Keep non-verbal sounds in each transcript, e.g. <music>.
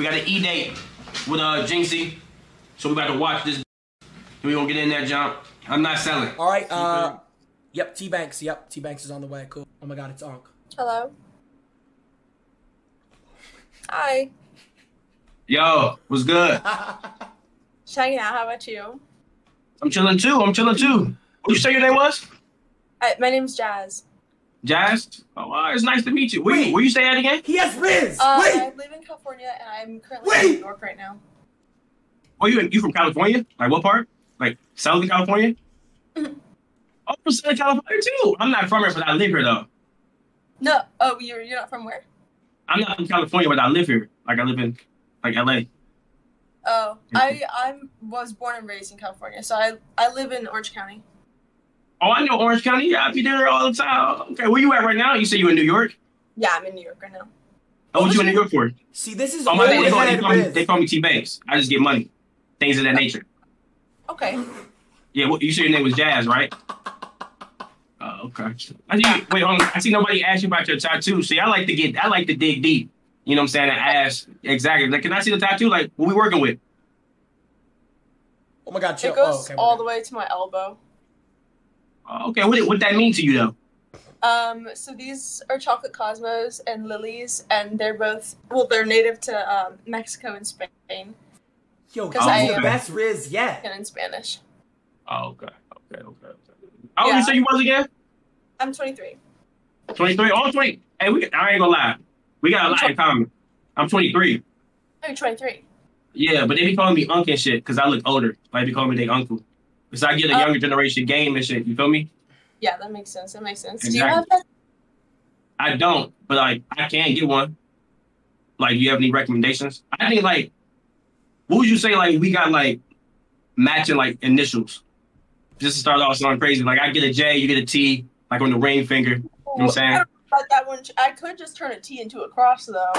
We got an E date with uh Jynxzi. So we about to watch this. We gonna get in that jump. I'm not selling. All right. Uh, yep. T Banks. Yep. T Banks is on the way. Cool. Oh my God, it's Onk. Hello. Hi. Yo, what's good? <laughs> Cheyenne, how about you? I'm chilling too. I'm chilling too. What you say your name was? Hi, my name's Jazz. Jazz. Oh, uh, it's nice to meet you. Where, Wait. you- where you stay at again? He has Riz. Uh, Wait. I live in California and I'm currently Wait. in New York right now. Oh, you you from California? Like what part? Like Southern California? Mhm. <laughs> Oh, from Southern California too. I'm not from here, but I live here though. No, oh, you're you're not from where? I'm not from California, but I live here. Like I live in like LA. Oh, I I'm was born and raised in California, so I I live in Orange County. Oh, I know Orange County. Yeah, I be there all the time. Okay, where you at right now? You say you in New York? Yeah, I'm in New York right now. Oh, what you in New York for? See, this is Oh, my, they, call, they, call me, they call me T Banks. I just get money, things of that nature. Okay. Yeah, what, you said your name was Jazz, right? Oh, okay. I see, wait, hold on. I see nobody asked you about your tattoo. See, I like to get, I like to dig deep. You know what I'm saying? And ask exactly. Like, can I see the tattoo? Like, what we working with? Oh my God, chill. It goes oh, okay, all the way to my elbow. Okay, what what that mean to you though? Um, so these are chocolate cosmos and lilies, and they're both well, they're native to um, Mexico and Spain, good. Yo, 'Cause he's I the am- best Riz yet. and in Spanish. Oh, okay, okay, okay. okay. How old Yeah. you say you was again? I'm 23. 23. Oh, 20. Hey, we, I ain't gonna lie. We got a lot in common. I'm 23. Oh, you're 23. Yeah, but they be calling me uncle and shit because I look older. Like, they call me their uncle. Because I get a Oh. younger generation game and shit. You feel me? Yeah, that makes sense. That makes sense. Do you have that? I don't, but like I can get one. Like, do you have any recommendations? I think like, what would you say? Like, we got like matching like initials. Just to start off something crazy. Like, I get a J, you get a T, like on the ring finger. You know what I'm saying? I don't that one. I could just turn a T into a cross, though.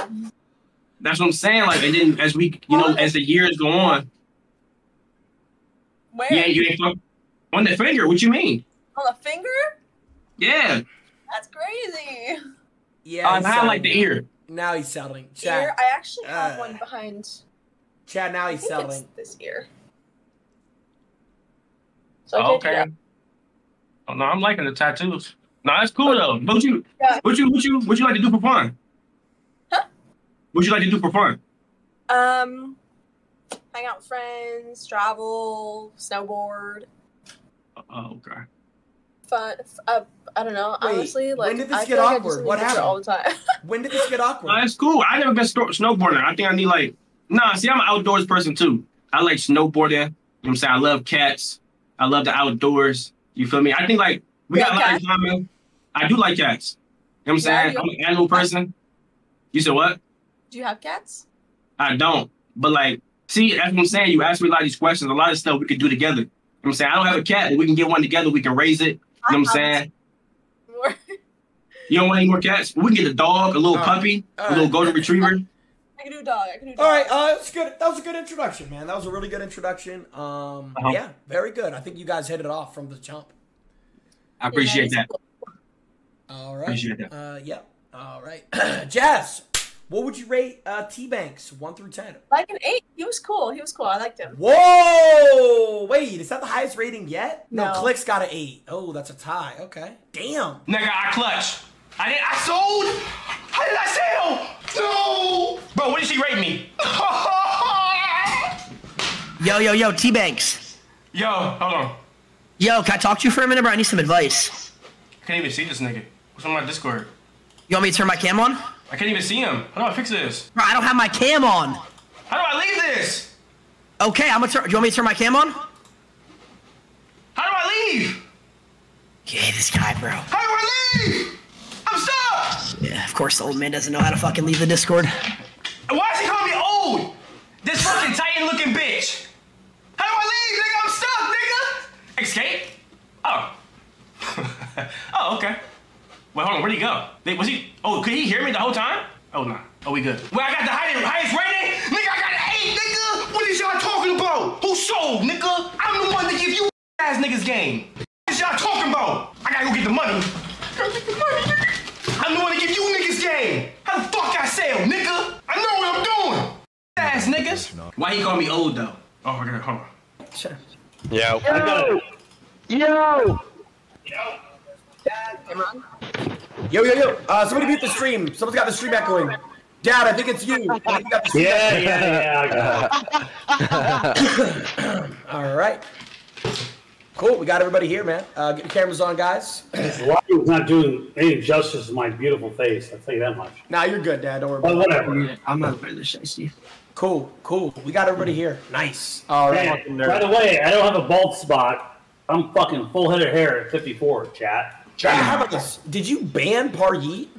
That's what I'm saying. Like, and then as we, you know, as the years go on, Where? yeah, you ain't fuck on the finger. What you mean? On the finger? Yeah, That's crazy. Yeah, I he's have like the ear. Now he's settling. Chad, Ear. I actually have Uh, one behind. Chad. Now I he's think it's settling. this ear. So Oh, okay. Oh no, I'm liking the tattoos. No, that's cool though. But what you, Yeah. what you, what you, what you like to do for fun? Huh? What you like to do for fun? Um, hang out with friends, travel, snowboard, Oh, okay. fun. Uh, I don't know. Wait, honestly, when like did this I get feel like awkward? What need to do it happened? all the time. <laughs> When did this get awkward? No, that's cool. I never been sto- snowboarding. I think I need like, nah. See, I'm an outdoors person too. I like snowboarding. You know what I'm saying? I love cats. I love the outdoors. You feel me? I think like we You got a lot in common. I do like cats. You know what I'm Yeah, saying? you- I'm an animal person. You said what? do you have cats? I don't. But like, see, that's what I'm saying. You ask me a lot of these questions. A lot of stuff we could do together. You know what I'm saying? I don't have a cat, but we can get one together. We can raise it. You know what I'm saying? More. You don't want any more cats? We can get a dog, a little Uh, puppy, all a little golden retriever. <laughs> I can do a dog. I can do a dog. All right, uh, that's good. That was a good introduction, man. That was a really good introduction. Um, Uh-huh. yeah, very good. I think you guys hit it off from the jump. I appreciate Yeah, that. All right. Appreciate that. Uh, yeah. All right. <clears throat> Jazz, what would you rate uh, T Banks one through ten? Like an eight. He was cool. He was cool. I liked him. Whoa! Wait, is that the highest rating yet? No, No. Click's got an eight. Oh, that's a tie. Okay. Damn. Nigga, I clutch. I did. I sold. How did I sell? No. Bro, what did she rate me? <laughs> Yo, yo, yo, T Banks. Yo, hold on. Yo, can I talk to you for a minute, bro? I need some advice. I can't even see this nigga. What's on my Discord? You want me to turn my cam on? I can't even see him. How do I fix this? Bro, I don't have my cam on. How do I leave this? Okay, I'm gonna turn. Do you want me to turn my cam on? How do I leave? Yeah, this guy, bro. How do I leave? I'm stuck. Yeah, of course, the old man doesn't know how to fucking leave the Discord. Why is he calling me old? This fucking Titan looking bitch. How do I leave, nigga? I'm stuck, nigga. Escape? Oh. <laughs> oh, okay. Well, hold on. Where'd he go? Wait, was he? Oh, could he hear me the whole time? Oh, no. Oh, we good. Well, I got the highest, highest rating? Nigga, I got an eight, nigga. What is y'all talking about? Who sold, nigga? I'm the one to give you ass niggas game. What is y'all talking about? I gotta go get the money. Gotta get the money, nigga. I'm the one to give you niggas game. How the fuck I sell, nigga? I know what I'm doing. ass niggas. Why he call me old though? Oh, we're gonna hold on. Sure. Yeah. I got it. Yo! Yo, yo, yo. Uh, somebody mute the stream. Someone's got the stream echoing. Dad, I think it's you. I think you got the stream Yeah, yeah, yeah. I got it. echoing. <coughs> All right. Cool. We got everybody here, man. Uh, get your cameras on, guys. This lighting's not doing any justice to my beautiful face. I'll tell you that much. Now you're good, Dad. Don't worry But about it. whatever. I'm not really shiesty. Cool, cool. We got everybody here. Nice. All right. Hey, by the way, I don't have a bald spot. I'm fucking full head of hair at 54, chat. Chat, how about this? Did you ban Par Yeet?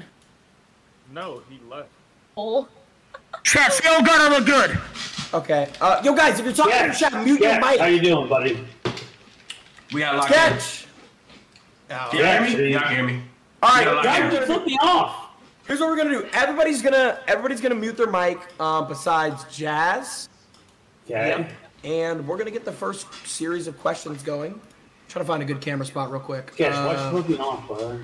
No, he left. Oh. Chat, feel good or look good. Okay. Uh, yo, guys, if you're talking Yeah. in the chat, mute yeah. your mic. How you doing, buddy? We got locked in. Sketch. Oh, You hear me? Yeah, Y'all hear me? All right, Yeah, guys, Guys, we're gonna flipped me off. Here's what we're gonna do. Everybody's gonna everybody's gonna mute their mic. Um, besides Jazz, Okay. and we're gonna get the first series of questions going. Trying to find a good camera spot real quick. Sketch, why'd you Uh, flip me off, brother?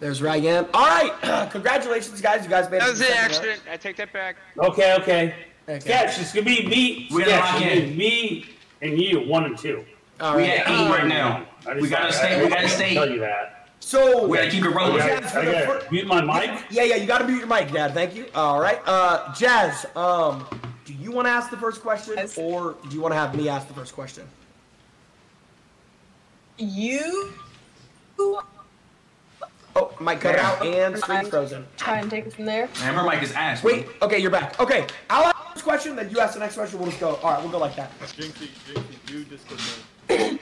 there's Ryan. All right, <clears throat> congratulations, guys. You guys made it. That to was an second accident. I take that back. Okay, okay. round. Okay. Sketch, it's gonna be me. We're gonna Sketch, lock in. gonna me and you, one and two. All We right. at eight right now. We gotta thought- stay. I- We gotta I stay. Tell you that. So We gotta keep it I rolling. gotta, Jazz, I gotta fir- mute my mic. Yeah, yeah, you gotta mute your mic, Dad. Thank you. All right. Uh, Jazz, um, do you want to ask the first question, Yes. or do you want to have me ask the first question? You Oh, mic cut out and screen frozen. try and take it from there. Hammer her mic is ass. Wait, okay, you're back. Okay, I'll ask the first question, then you ask the next question. We'll just go. All right, we'll go like that. Jynxzi, Jynxzi, do Discord.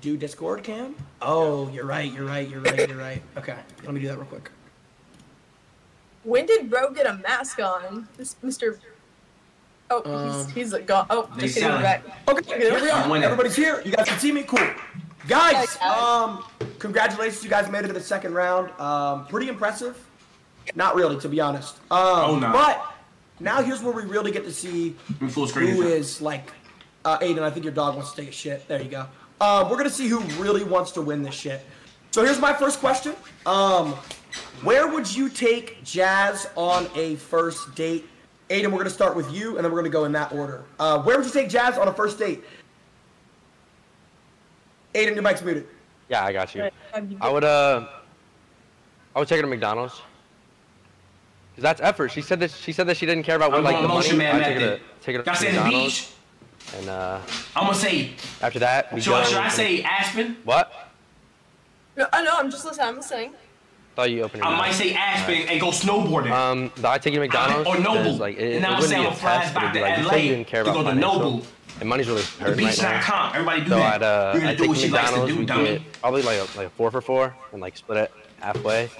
Do Discord cam? Oh, you're right. You're right. You're right. You're right. Okay, let me do that real quick. When did Bro get a mask on? This Mr. Oh, Um, he's he's gone. Oh, They just kidding, back. Okay, here we I'm are. Everybody's here. You guys can see me. Cool. Guys, Hi, guys. um, congratulations. You guys made it to the second round. Um, pretty impressive. Not really, to be honest. Um, Oh, no. But now here's where we really get to see In full screen. who is like uh, Aiden. I think your dog wants to take a shit. There you go. Um, we're gonna see who really wants to win this shit. So here's my first question. Um, where would you take Jazz on a first date? Aiden, we're gonna start with you, and then we're gonna go in that order. Uh, where would you take Jazz on a first date? Aiden, your mic's muted. Yeah, I got you. Right, have you I would uh, I would take her to McDonald's. Cause that's effort. She said that she said that she didn't care about what I'm like going the money. motion man I'd take her method. to take her Y'all to say the McDonald's, beach. and uh, I'm gonna say. after that we Should, go. I- should I say Aspen? what? No, I know. I'm just listening. I'm listening. thought you opened your I might say Aspen and go snowboarding. Um, but I'd take you to McDonald's. Or Nobu. Like, it, And I'ma wouldn't say be a I'ma fly back to like, you LA You, you go to financial, Nobu. And money's really the hurting right now. beach.com. Everybody do So that. I'd uh, You're gonna I'd do what you she to likes to McDonald's. do, We dummy. get probably like a, like a four for four and like split it halfway. And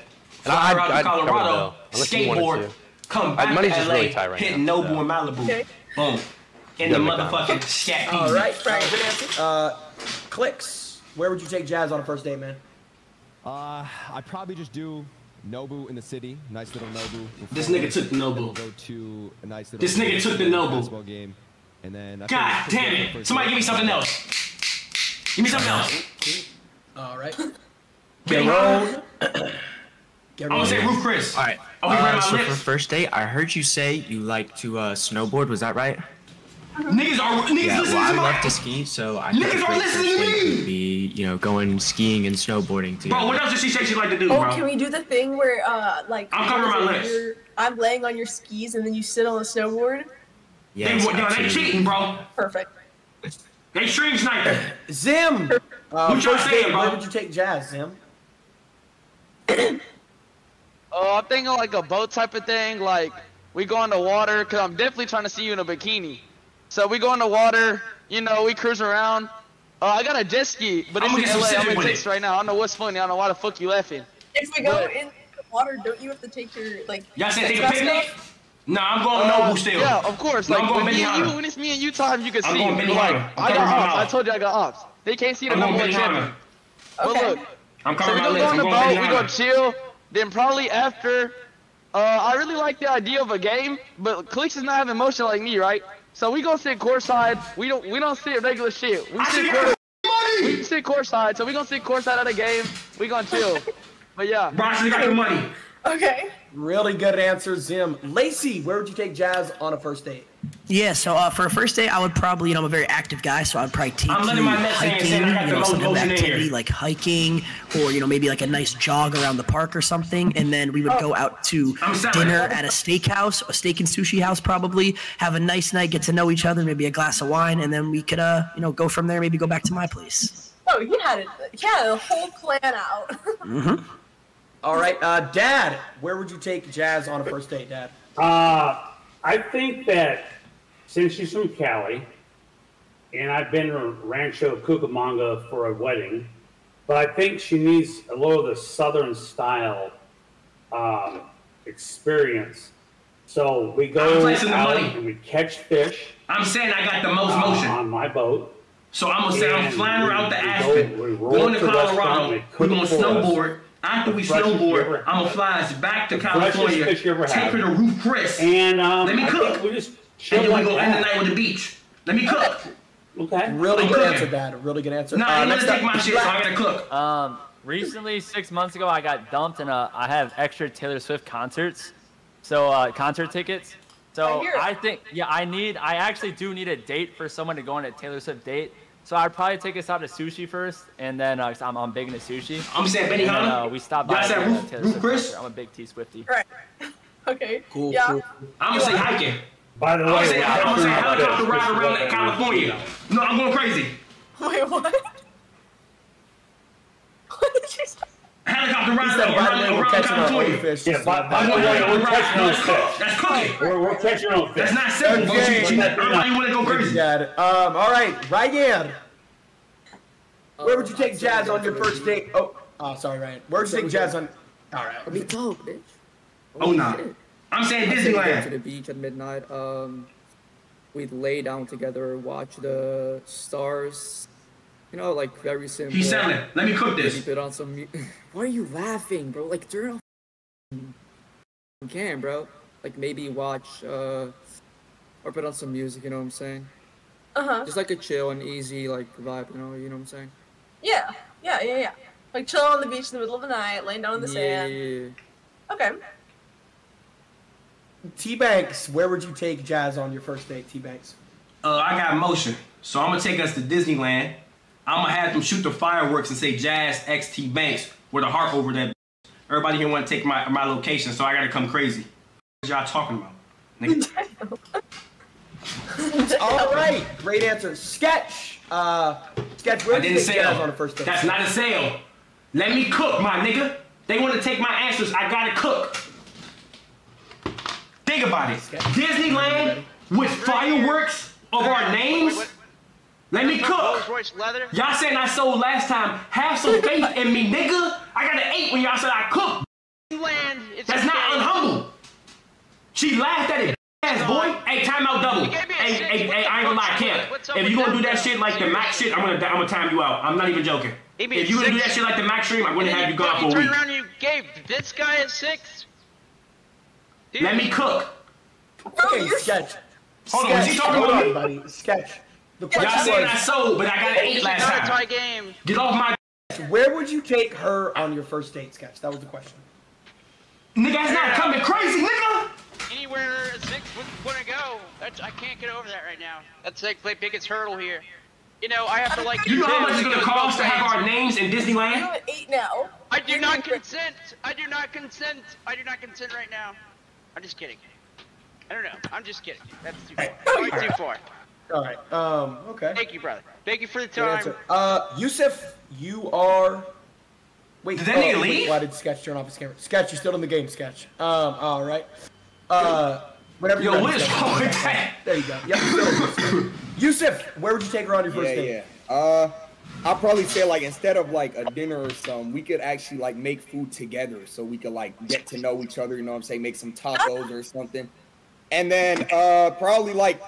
Fly I'd, around I'd cover the Colorado, bill, unless you skateboard, to. come back money's to just LA, really tight right hit now, Nobu and Malibu. Okay. Boom. In the motherfucking scat All right, Right. uh, good answer. Uh, Clix. Where would you take Jazz on a first date, man? Uh, I'd probably just do Nobu in the city. Nice little Nobu. This nigga took the Then Nobu. Go to a nice little. This nigga took the Nobu. basketball game, and then. I God damn it. Somebody give me something else. Give me something else. All right. Give me Garone. I'm gonna say Ruth Chris. All right. Oh, Uh, so lips. for first date, I heard you say you like to uh, snowboard. Was that right? Niggas are niggas Yeah. listening Well, I to my love to ski, so I Niggas are listening to me. would be, you know, going skiing and snowboarding together. Bro, what else does she say she like to do, Oh, bro? can we do the thing where, uh, like, I'm covering my lips. I'm laying on your skis and then you sit on the snowboard? Yes, they, yo, they cheating, bro. Perfect. They stream sniping. Zim. Uh, Who y'all first saying, date. bro? Where would you take Jazz, Zim? <clears throat> Oh, I'm thinking like a boat type of thing. Like we go in the water, cause I'm definitely trying to see you in a bikini. So we go in the water, you know, we cruise around. Uh, I got a jet ski, but it's I'ma in LA. I'm in Texas right now. I don't know what's funny. I don't know why the fuck you laughing. If we go But- in the water, don't you have to take your, like, Y'all said take a mask picnic? Off? Nah, I'm going Uh, Nobu still. Yeah, of course. No, Like I'm going when me and you, when it's me and you time, you can I'm see. going But, Benihana. like I'm I got my ops. I told you I got ops. They can't see the I'm number going one Benihana. champion. But look, I'm so we my gonna go on I'm the going boat. We gonna chill. Then probably after, uh, I really like the idea of a game, but Clix is not having motion like me, right? So we gonna sit courtside. We don't we don't sit regular shit. We I sit should court, got we money. sit courtside. So we gonna sit courtside at a game. We gonna chill. <laughs> But yeah, Bro, I got the money. Okay. Really good answer, Zim. Lacey, where would you take Jazz on a first date? Yeah, so uh, for a first date, I would probably, you know, I'm a very active guy, so I'd probably take I'm you my net say and hiking, saying I got you know, most some kind of activity like hiking, or you know, maybe like a nice jog around the park or something, and then we would go out to dinner at a steakhouse, a steak and sushi house, probably have a nice night, get to know each other, maybe a glass of wine, and then we could, uh, you know, go from there, maybe go back to my place. Oh, he had it. He had a whole plan out. Mm-hmm. All right, uh, Dad, where would you take Jazz on a first date, Dad? Uh, I think that since she's from Cali, and I've been to Rancho Cucamonga for a wedding, but I think she needs a little of the Southern style um, experience. So we I'm go placing the out money. and we catch fish I'm saying I got the most uh, motion. on my boat. So I'm gonna say I'm flying we- around the we go- Aspen, going to to Colorado. We're gonna snowboard. us. Snowboard. After we The freshest snowboard, I'm gonna fly us back to The California. fish you ever Take had. her to Ruth Chris, And um, Let me cook. we just and then we go end the night with the beach. Let me cook. Okay. Really I'm good cooking. answer, Dad. Really good answer. Nah, Uh, I ain't next gonna take my shit, so I gotta cook. Um, recently, six months ago, I got dumped, and uh, I have extra Taylor Swift concerts, so uh, concert tickets. So I. I think, yeah, I need, I actually do need a date for someone to go on a Taylor Swift date. So I'd probably take us out to sushi first, and then uh, 'cause I'm, I'm big into sushi. I'm saying And then, Benihana. uh, we stop Y'all by said for a Ruth- Ruth Chris? concert. I'm a big T Swifty. right. <laughs> Okay. Cool, yeah. cool. I'm gonna say hiking. By the I'm way, gonna say, I'm gonna say helicopter ride around what California. No, I'm going crazy. Wait, what? <laughs> what did you say? Helicopter He ride said, around, by the way, we're around catching our own California. fish. Yeah, by, by the way, we're catching No, those That's fish. That's cooking. We're, we're catching those fish. That's not simple, bro. Okay. She- she- Everybody wanna go Thank you, crazy. Um, all right, Ryan. Where would you take Jazz on your first date? Oh, oh, sorry, Ryan. Where would you take Jazz on? All right. Let me talk, bitch. Oh, no. I'm saying I'd say we go to Disneyland. the beach at midnight. Um, we'd lay down together, watch the stars. You know, like very simple. He's selling. Let me cook Maybe this. put on some. <laughs> Why are you laughing, bro? Like turn off. You can, bro. Like maybe watch uh, or put on some music. You know what I'm saying? Uh huh. Just like a chill and easy like vibe. You know, you know what I'm saying? Yeah. Yeah. Yeah. Yeah. Like chilling on the beach in the middle of the night, laying down in the yeah, sand. yeah, yeah. Okay. T Banks, where would you take Jazz on your first date, T Banks? Uh, I got motion, so I'm gonna take us to Disneyland. I'm gonna have them shoot the fireworks and say Jazz XT Banks with a heart over that. Everybody here want to take my my location, so I gotta come crazy. What y'all talking about? Nigga? <laughs> All right, great answer. Sketch. Uh, Sketch, where I would you didn't take Jazz on the first date? That's not a sale. Let me cook, my nigga. They want to take my answers. I gotta cook. Think about it. Disneyland with fireworks of our names. Let me cook. Rolls Royce leather. Y'all saying I sold last time. Have some faith in me, nigga. I got an eight when y'all said I cook. Land. It's That's okay. not unhumble. She laughed at it. Ass boy, hey, time out double. You gave me a Hey, hey, hey, I ain't gonna lie, fuck's Camp. up? What's up If you gonna do that shit like the Mac shit, I'm gonna, I'm gonna time you out. I'm not even joking. Gave me a If you gonna do that shit like the Mac stream, I'm gonna have you gone fucking for a turned week. around and you gave this guy a six. Let me cook. Okay, Sketch. Hold on, was he talking hold about me? buddy. Sketch. The Y'all question saying I sold, but I got an eight last not a tie time. game. Get off my where would you take her on your first date, Sketch? That was the question. nigga. That's not coming crazy, nigga. Anywhere a six would want to go. That's, I can't get over that right now. That's like play biggest hurdle here. You know, I have to like. You know how much it's gonna cost to have our names in Disneyland? You're Disneyland? at eight now. I do not consent. I do not consent. I do not consent right now. I'm just kidding. I don't know. I'm just kidding. That's too far. <laughs> Going too far. All right. Um. Okay. Thank you, brother. Thank you for the time. Uh, Yusuf, you are. Wait. Did that oh, nigga wait, leave? Why did Sketch turn off his camera? Sketch, you're still in the game, Sketch. Um. All right. Uh. Whatever. Yo, you're what ready, is Sketch. wrong with that? There you go. Yep. Yusuf, where would you take her on your first Yeah, date? yeah. Uh, I'll probably say like instead of like a dinner or something, we could actually like make food together, so we could like get to know each other. You know what I'm saying? Make some tacos or something, and then uh probably like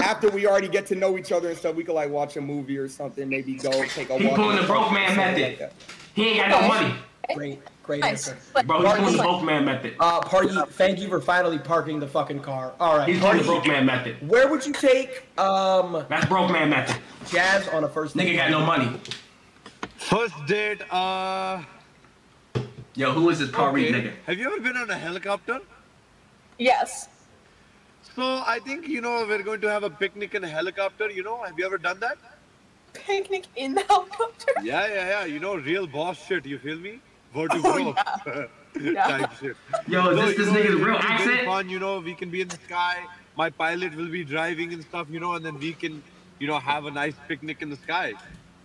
after we already get to know each other and stuff, we could like watch a movie or something. Maybe go take a He walk. pulling the broke man method. like. He ain't got no money. Great, great Nice. answer. Bro, he's pulling the broke man method. Uh, party. Thank you for finally parking the fucking car. All right. He's pulling the broke man method. Where would you take um That's broke man method. Jazz on a first date? Nigga got no money. First date, uh, Yo, who is this Paris Okay. nigga? Have you ever been on a helicopter? Yes. So I think you know we're going to have a picnic in a helicopter. You know, have you ever done that? Picnic in the helicopter. Yeah, yeah, yeah. You know, real boss shit. You feel me? Word to Oh, bro. Yeah. <laughs> Type shit. Yo, So, this- you this know, nigga's it'll real be very accent? Fun, you know, we can be in the sky. My pilot will be driving and stuff, you know, and then we can, you know, have a nice picnic in the sky.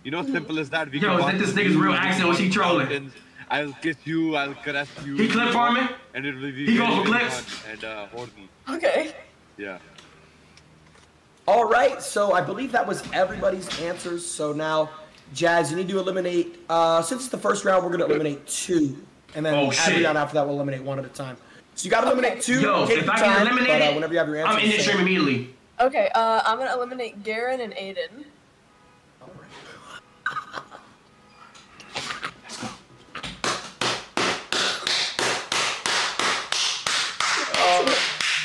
You know, simple as that. We Yo, can is that this nigga's real accent or is he trolling? mountains. I'll kiss you. I'll caress you. He clip you know, farming? And it will be He very, going for clips? and uh, horny. Okay. Yeah. All right, so I believe that was everybody's answers. So now, Jazz, you need to eliminate. Uh, since it's the first round, we're gonna eliminate two, and then Oh, every shit. round after that, we'll eliminate one at a time. So you got to eliminate two. Yo, if your I time, get eliminated, but, uh, whenever you have your answers, I'm in the stream immediately. Okay. Uh, I'm gonna eliminate Garen and Aiden.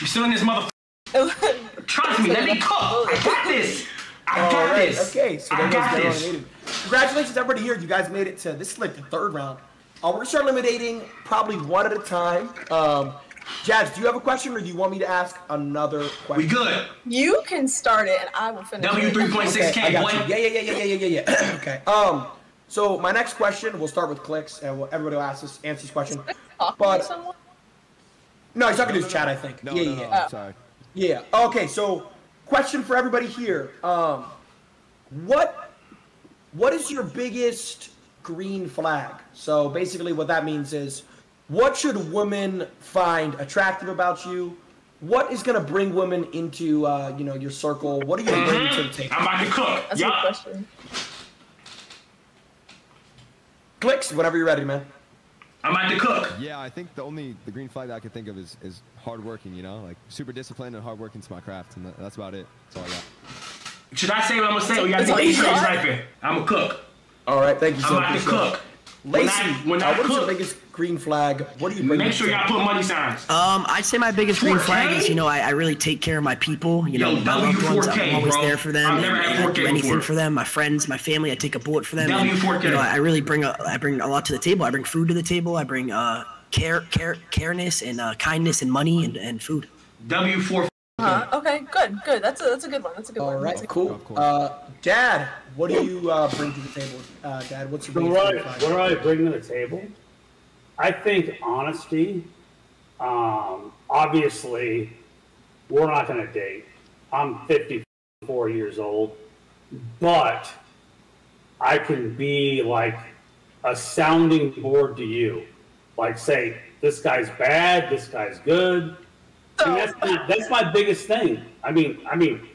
You still in this mother? Trust me, let me cook. I got this. I got right, this. okay, so I there goes got this. Congratulations, everybody here. You guys made it to this is like the third round. Uh, we're gonna start eliminating probably one at a time. Um, Jazz, do you have a question, or do you want me to ask another question? We good. You can start it, and I will finish. W three point six K. Okay, I got boy. you. Yeah, yeah, yeah, yeah, yeah, yeah, yeah. <clears throat> okay. Um, so my next question, we'll start with Clix, and we'll, everybody will ask this, answer this question. But no, he's talking to his chat, I think. No, yeah, no, yeah, no, yeah. sorry. Yeah. Okay. So, question for everybody here. Um, what what is your biggest green flag? So basically, what that means is, what should women find attractive about you? What is going to bring women into uh, you know your circle? What are you going to bring to the table? I'm about to cook. That's a good question. Clix whenever you're ready, man. I'm about to cook. Yeah, I think the only the green flag that I could think of is is hardworking. You know, like super disciplined and hardworking to my craft, and that's about it. That's all I got. Should I say what I'm gonna say? Or you gotta That's all take you straight got? sniping. I'm a cook. All right. Thank you I'm so about much. to cook. When I, when uh, I what is your biggest green flag? What do you bring? make to sure y'all put money signs. Um, I'd say my biggest green 4K? flag is, you know, I, I really take care of my people. You know, Yo, my loved ones. W4K, I'm always bro. there for them. I've never and, had and I 4K do anything before. for them. My friends, my family. I take a bullet for them. W4K. You know, I really bring a, I bring a lot to the table. I bring food to the table. I bring uh, care, care, careness, and uh, kindness, and money, and, and food. W4. Uh, okay. Good. Good. That's a that's a good one. That's a good All one. All right, That's a- cool. Uh, Dad, what do you uh, bring to the table? Uh, Dad, what's your So what, I, what do I bring to the table? I think honesty. Um, obviously, we're not going to date. I'm 54 years old, but I can be like a sounding board to you. Like say, this guy's bad, this guy's good. And that's <laughs> my, that's my biggest thing. I mean, I mean,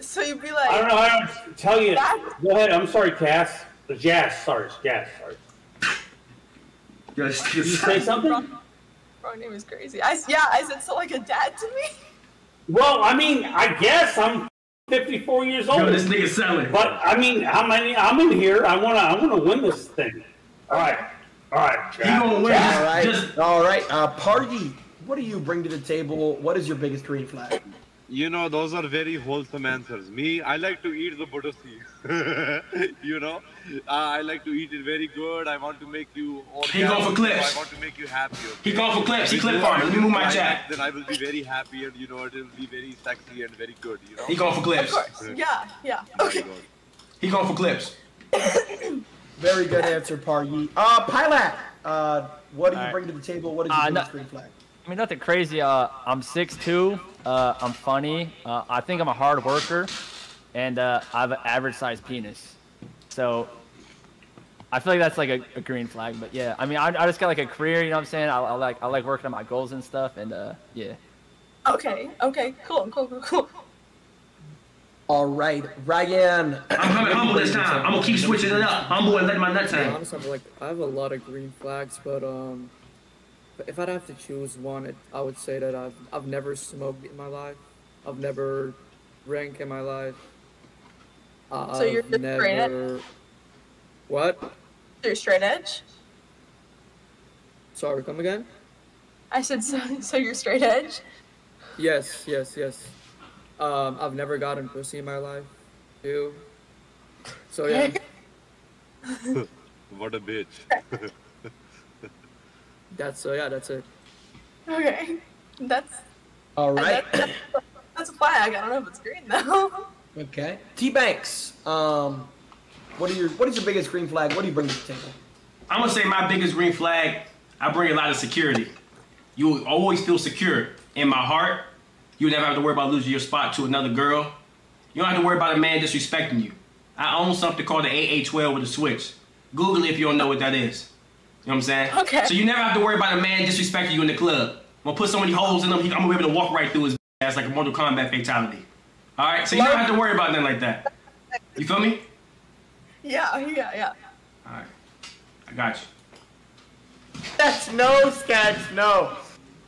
So you'd be like, I don't know how to tell you. Go ahead. I'm sorry, Cass. The Jazz. Sorry, Jazz. Sorry. Yes, Did you say <laughs> something? Wrong name is crazy. I yeah. I said so like a dad to me. Well, I mean, I guess I'm 54 years old. Yo, this nigga selling. But I mean, how many? I'm in here. I wanna, I wanna win this thing. All right, all right. He gonna win. All right, Just all right. Uh, Party, what do you bring to the table? What is your biggest green flag? You know, those are very wholesome answers. Me, I like to eat the budosi. <laughs> you know, uh, I like to eat it very good. I want to make you. He going for orgasm, clips. I want to make you happy. He okay? going for clips. He With clip you, farming. Let me move my chat. Then I will be very happy, and you know, it will be very sexy and very good. You know. He going for clips. Of course. Yeah. Yeah. Okay. He going for clips. Very good answer, Party. Uh, Pilot, uh, what do you All right. bring to the table? What is your Uh, biggest no- green flag? I mean, nothing crazy. Uh, I'm 6'2". Uh, I'm funny. Uh, I think I'm a hard worker, and uh, I have an average sized penis. So I feel like that's like a, a green flag. But yeah, I mean, I, I just got like a career. You know what I'm saying? I, I like I like working on my goals and stuff. And uh, yeah. Okay. Okay. Cool. Cool. Cool. Cool. All right, Ryan. I'm coming humble this time. I'm gonna keep switching it up. Humble and let my nuts Yeah, hang. honestly, I feel like I have a lot of green flags, but um, but if I'd have to choose one, it, I would say that I've I've never smoked in my life. I've never drank in my life. I've So you're just straight edge? What? You're straight edge. Sorry, come again? I said so. <laughs> So you're straight edge. Yes, yes, yes. Um, I've never gotten pussy in my life, too. So yeah. <laughs> what a bitch. <laughs> That's uh, yeah, that's it. Okay. That's All right. that's, that's a flag. I don't know if it's green though. Okay. T Banks. Um, what are your what is your biggest green flag? What do you bring to the table? I'm gonna say my biggest green flag. I bring a lot of security. You will always feel secure in my heart. You never have to worry about losing your spot to another girl. You don't have to worry about a man disrespecting you. I own something called the AA12 with a switch. Google it if you don't know what that is. You know what I'm saying? Okay. So you never have to worry about a man disrespecting you in the club. I'm gonna put so many holes in him, he- I'm gonna be able to walk right through his ass like a Mortal Kombat fatality. All right, so you don't have to worry about nothing like that. You feel me? yeah, yeah, yeah. All right, I got you. That's no sketch, no.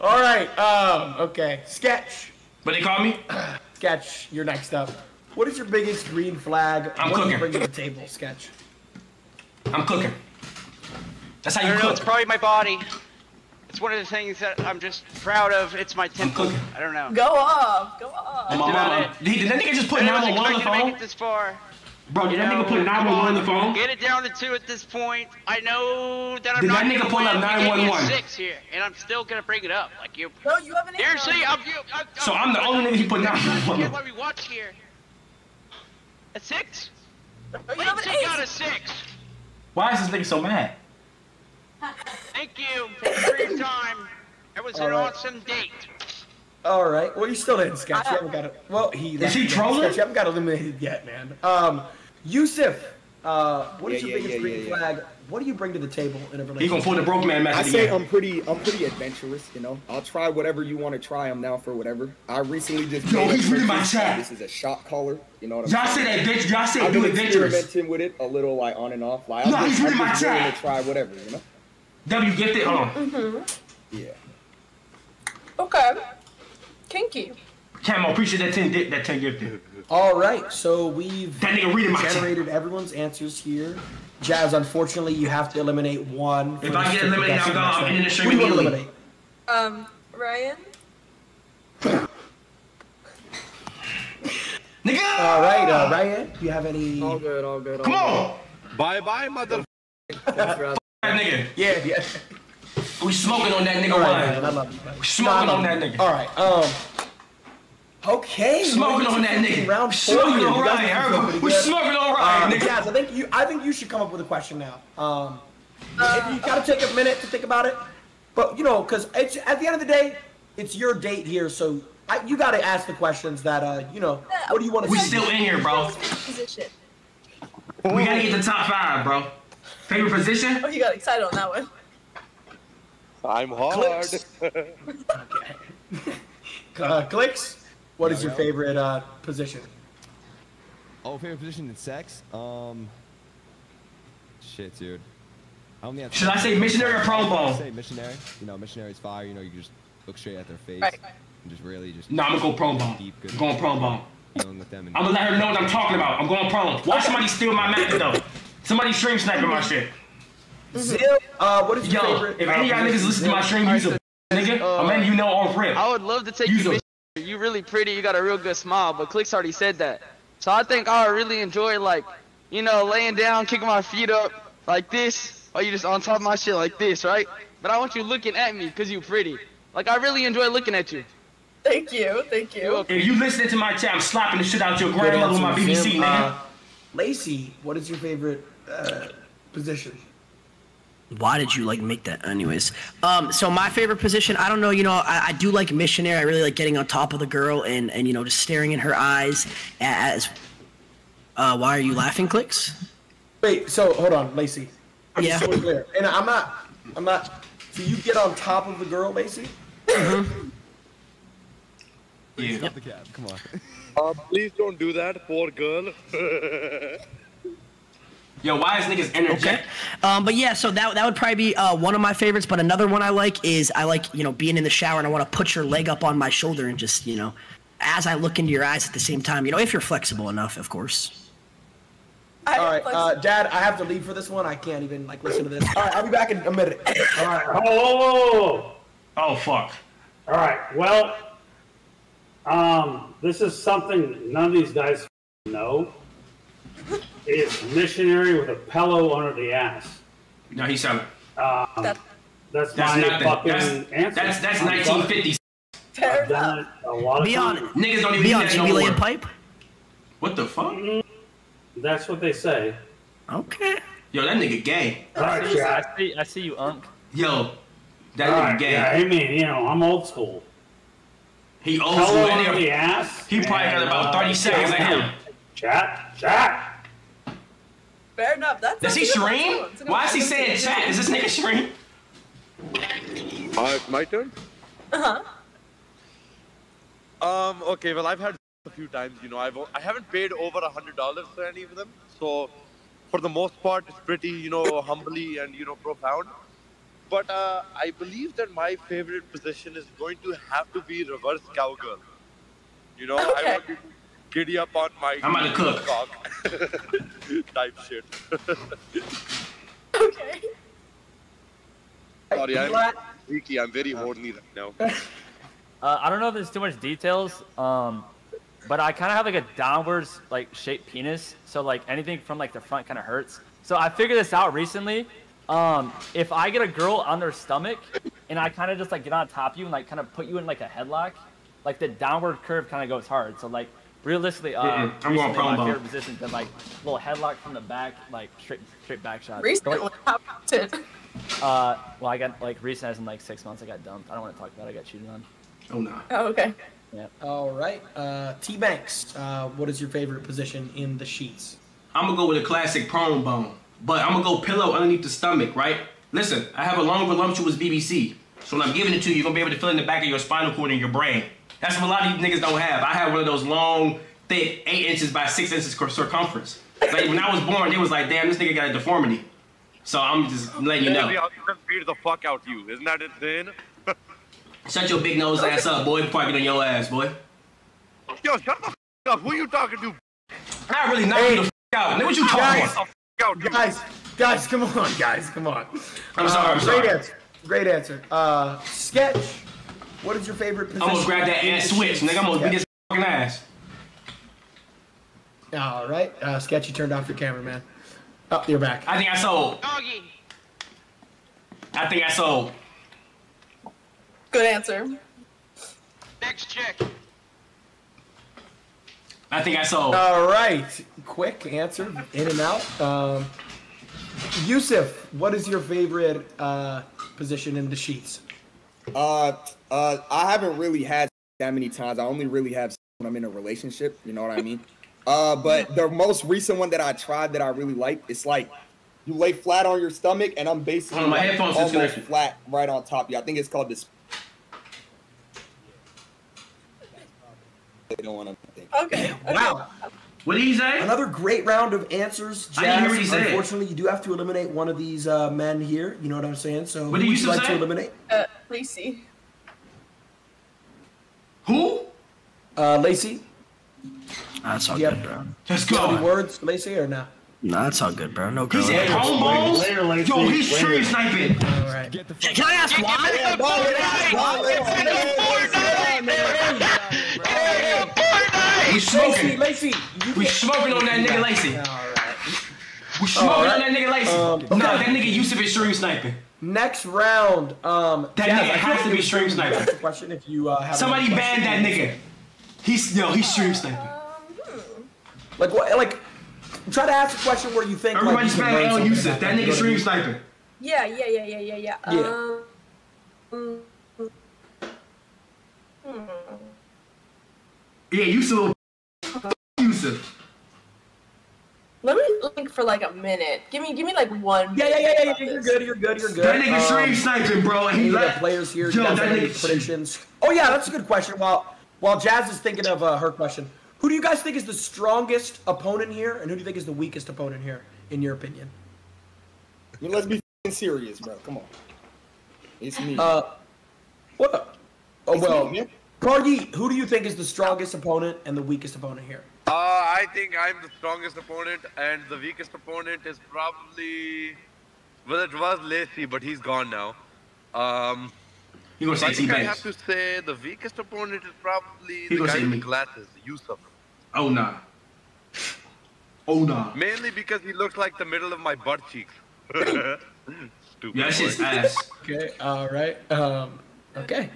All right. Um. Okay. Sketch. What they call me? <clears throat> Sketch. You're next up. What is your biggest green flag? I'm what do you cooking. bring to the table? Sketch. I'm cooking. That's how I you don't know, it's probably my body. It's one of the things that I'm just proud of. It's my temple. I don't know. Go off, go off. Oh, my mama. Did, did that nigga just put I wasn't 911 on the expecting to make phone? it this far. Bro, did that No, nigga put come 911 on the phone? Get it down to two at this point. I know that I'm Did not that nigga gonna pull up We gave you a 911? Six here, and I'm still gonna bring it up. Like you. No, you haven't. Seriously, I'm. You, I'm So I'm the only nigga he put You 911 can't on. let me watch here. A six? you Wait have an till you ace. got a six. Why is this nigga so mad? Thank you. Thank you for your time. It was All an right. awesome date. All right. Well, you still didn't sketch. You haven't got it. Well, he. Is he left. trolling? Sketch, you haven't got eliminated yet, man. Um, Yusuf. Uh, what is Yeah, your yeah, biggest yeah, green yeah, yeah. flag? What do you bring to the table in a relationship? He gonna pull the broke man I say again. I'm pretty, I'm pretty adventurous. You know, I'll try whatever you want to try. I'm down for whatever. I recently just. Yo, he's reading my chat. This is a shot caller. You know what I'm Y'all saying? say that bitch. Y'all say I've do been adventurous. experimenting with it a little, like on and off. Like No, I'm he's just, I'm reading my just willing chat. to try whatever. You know. W gifted. Hold on. Mm-hmm. Yeah. Okay. Kinky. Camo, appreciate that 10 dip, that 10 gifted. All right, so we've That nigga reading my chat. generated everyone's answers here. Jazz, unfortunately, you have to eliminate one. for If the I get eliminated, I'm gone. next I'm round. ending the stream Who do you want to eliminate? Um, Ryan. Nigga! All right, uh, Ryan, do you have any? All good, all good. All Come good. on! Bye bye, mother. <laughs> Thanks, Raz. That nigga. Yeah, yeah. We smoking on that nigga All right, wine. man, I love you. We smoking No, I on love that nigga. All right, um. Okay. Smoking on that nigga. Round Smoking four here. on You guys Ryan. are doing We good. smoking on Ryan, Uh, nigga. Jazz, I think you. I think you should come up with a question now. Um, if you gotta take a minute to think about it, but you know, because it's at the end of the day, it's your date here, so I, you gotta ask the questions that uh, you know. What do you want to? We see? still in here, bro. Position. We gotta get the top five, bro. Favorite position? Oh, you got excited on that one. I'm hard. Clix. Uh, Clix. What is your favorite uh, position? Oh, favorite position in sex? Um, shit, dude. I only have Should I say missionary or pro bowl? Say missionary. You know, missionary's fire. You know, you just look straight at their face Right. and just really just. No, I'ma go pro bowl. Deep, good. I'm going pro bowl. Dealing with them and I'm gonna let her know what I'm talking about. I'm going pro. Watch somebody steal my method though. Somebody stream sniping my shit. Zip. Uh, what is your Yo, favorite? if uh, any of y'all niggas listen to my stream, use a nigga. I'm letting you know off rip. I would love to take Use you. a- You really pretty. You got a real good smile. But Clix already said that. So I think I would really enjoy like, you know, laying down, kicking my feet up like this, or you just on top of my shit like this, right? But I want you looking at me because you pretty. Like I really enjoy looking at you. Thank you, thank you. If you listening to my chat, I'm slapping the shit out your Good grandmother with my BBC, man. Uh, Lacey, what is your favorite uh, position? Why did you like make that? Anyways, um, so my favorite position, I don't know. You know, I, I do like missionary. I really like getting on top of the girl and and you know just staring in her eyes. As uh, why are you laughing, Clix? Wait, so hold on, Lacey. I'm Yeah. so clear. And I'm not, I'm not. So you get on top of the girl, Lacey? Yeah. Stop the cab. Come on. Um, please don't do that, poor girl. <laughs> Yo, why is niggas energetic? Um, but yeah, so that that would probably be uh, one of my favorites. But another one I like is I like you know being in the shower and I want to put your leg up on my shoulder and just you know, as I look into your eyes at the same time. You know, if you're flexible enough, of course. All right, uh, Dad, I have to leave for this one. I can't even like listen to this. All right, I'll be back in a minute. All right. Oh. Oh fuck. All right. Well, um, this is something none of these guys know. It's missionary with a pillow under the ass. No, he's selling. Um, That- That's, That's my nothing. fucking That's- answer. that's- that's I'm 1950s. Fair I've done it a lot of Be times. honest. Niggas don't even Be do honest. that You be no laying more. pipe? What the fuck? That's what they say. Okay. Yo, that nigga gay. All right, I Jack. see, I see you, Unk. Yo, that All nigga right, gay. yeah, I mean, you know, I'm old school. He old Hello school. on the ass. He probably got and, about uh, 30 seconds like him. Chat, chat. Fair enough. That's Does he that's a good one. stream? That's a good Why is he saying chat? Is this nigga stream? Uh, my turn. Uh-huh. Um. Okay. Well, I've had a few times. You know, I've I haven't paid over a hundred dollars for any of them. So, for the most part, it's pretty you know humbly and you know profound. But uh, I believe that my favorite position is going to have to be reverse cowgirl. You know, I want to giddy up on my I'm about to cook. cock <laughs> type shit. Okay. Sorry, I'm Vlad? freaky. I'm very horny right now. <laughs> Uh, I don't know if there's too much details, um, but I kind of have like a downwards like shaped penis, so like anything from like the front kind of hurts. So I figured this out recently. Um, if I get a girl on their stomach and I kind of just like get on top of you and like kind of put you in like a headlock, like the downward curve kind of goes hard. So like realistically, uh, I'm going recently my promo. favorite position's been like little headlock from the back, like straight straight back shot. Recently, how about it? Uh, well, I got like recent as in like six months. I got dumped. I don't want to talk about. it. I got cheated on. Oh no. Oh, okay. All right. Uh, T Banks, uh, what is your favorite position in the sheets? I'm gonna go with a classic prone bone, but I'm gonna go pillow underneath the stomach, right? Listen, I have a long voluptuous BBC, so when I'm giving it to you, you're gonna be able to feel in the back of your spinal cord and your brain. That's what a lot of these niggas don't have. I have one of those long, thick, eight inches by six inches circumference. Like when I was born, they was like, damn, this nigga got a deformity. So I'm just letting you know. I'll just beat the fuck out you. Isn't that insane? <laughs> Shut your big nose ass up, boy, before I get on your ass, boy. Yo, shut the f up. Who you talking to? I really knock you the f out. Nigga, what you talking Guys, about? Guys, guys, come on, guys, come on. I'm sorry, I'm Uh, sorry. Great answer. Great answer. Uh, sketch. What is your favorite position? I'm gonna grab that ass switch, nigga. I'm gonna beat Yeah. his fucking ass. All right. Uh, sketch, you turned off your camera, man. Oh, you're back. I think I sold. Doggy. I think I sold. Good answer. Next check. I think I sold. All right. Quick answer, in and out. Um, Yusuf, what is your favorite uh, position in the sheets? Uh, uh, I haven't really had that many times. I only really have when I'm in a relationship. You know what I mean? Uh, but the most recent one that I tried that I really like, it's like you lay flat on your stomach, and I'm basically on, my like headphones almost disconnected. flat right on top of you. I think it's called this. They don't want to think. Okay. Wow. What did he say? Another great round of answers. Jazz. I didn't hear what he said. Unfortunately, you do have to eliminate one of these uh, men here. You know what I'm saying? So, What who did would you you like say? to eliminate? Uh, Lacey. Who? Uh, Lacey. That's all Yep. good, bro. Let's Any go. words, Lacey, or no? No, that's all good, bro. No He girl. said home bones? Yo, he's Later. stream sniping. All right. Get the fuck Can I ask why? Yeah, ball, yeah, ball, We Lacey, smoking. Lacey. You We can't- smoking on that nigga Lacey. All right. We smoking Alright. on that nigga Lacey. Um, No, okay. that nigga Yusuf is stream sniping. Next round. Um, That Jazz, nigga I has to be stream would sniper. ask the Question if you uh, have Somebody another ban that nigga. He's yo, he's stream sniping. Like what? Like try to ask a question where you think Everybody like, you can ban learn Yusuf. That nigga know what I stream sniping. Yeah, yeah, yeah, yeah, yeah, yeah. Yeah. Um, mm, hmm. Yeah, Yusuf. <laughs> Yusuf. Let me think for like a minute. Give me, give me like one. Yeah, yeah, yeah, yeah, yeah. You're good. You're good. You're good. That nigga stream Um, sniping, bro. And he of left. players here? Yo, that have any nigga- predictions? Oh yeah, that's a good question. While while Jazz is thinking of uh, her question, who do you guys think is the strongest opponent here, and who do you think is the weakest opponent here, in your opinion? I mean, let's be serious, bro. Come on. It's me. Uh, what? Oh It's well, me. Cardi, who do you think is the strongest opponent and the weakest opponent here? Uh, I think I'm the strongest opponent, and the weakest opponent is probably. Well, it was Lacey, but he's gone now. Um, You gonna I say T think I have to say the weakest opponent is probably He the gonna guy say with me. the glasses, Yusuf. Oh nah. Oh nah. Mainly because he looks like the middle of my butt cheeks. <laughs> Stupid. Yeah, that shit's ass. Okay, all right. Um, okay.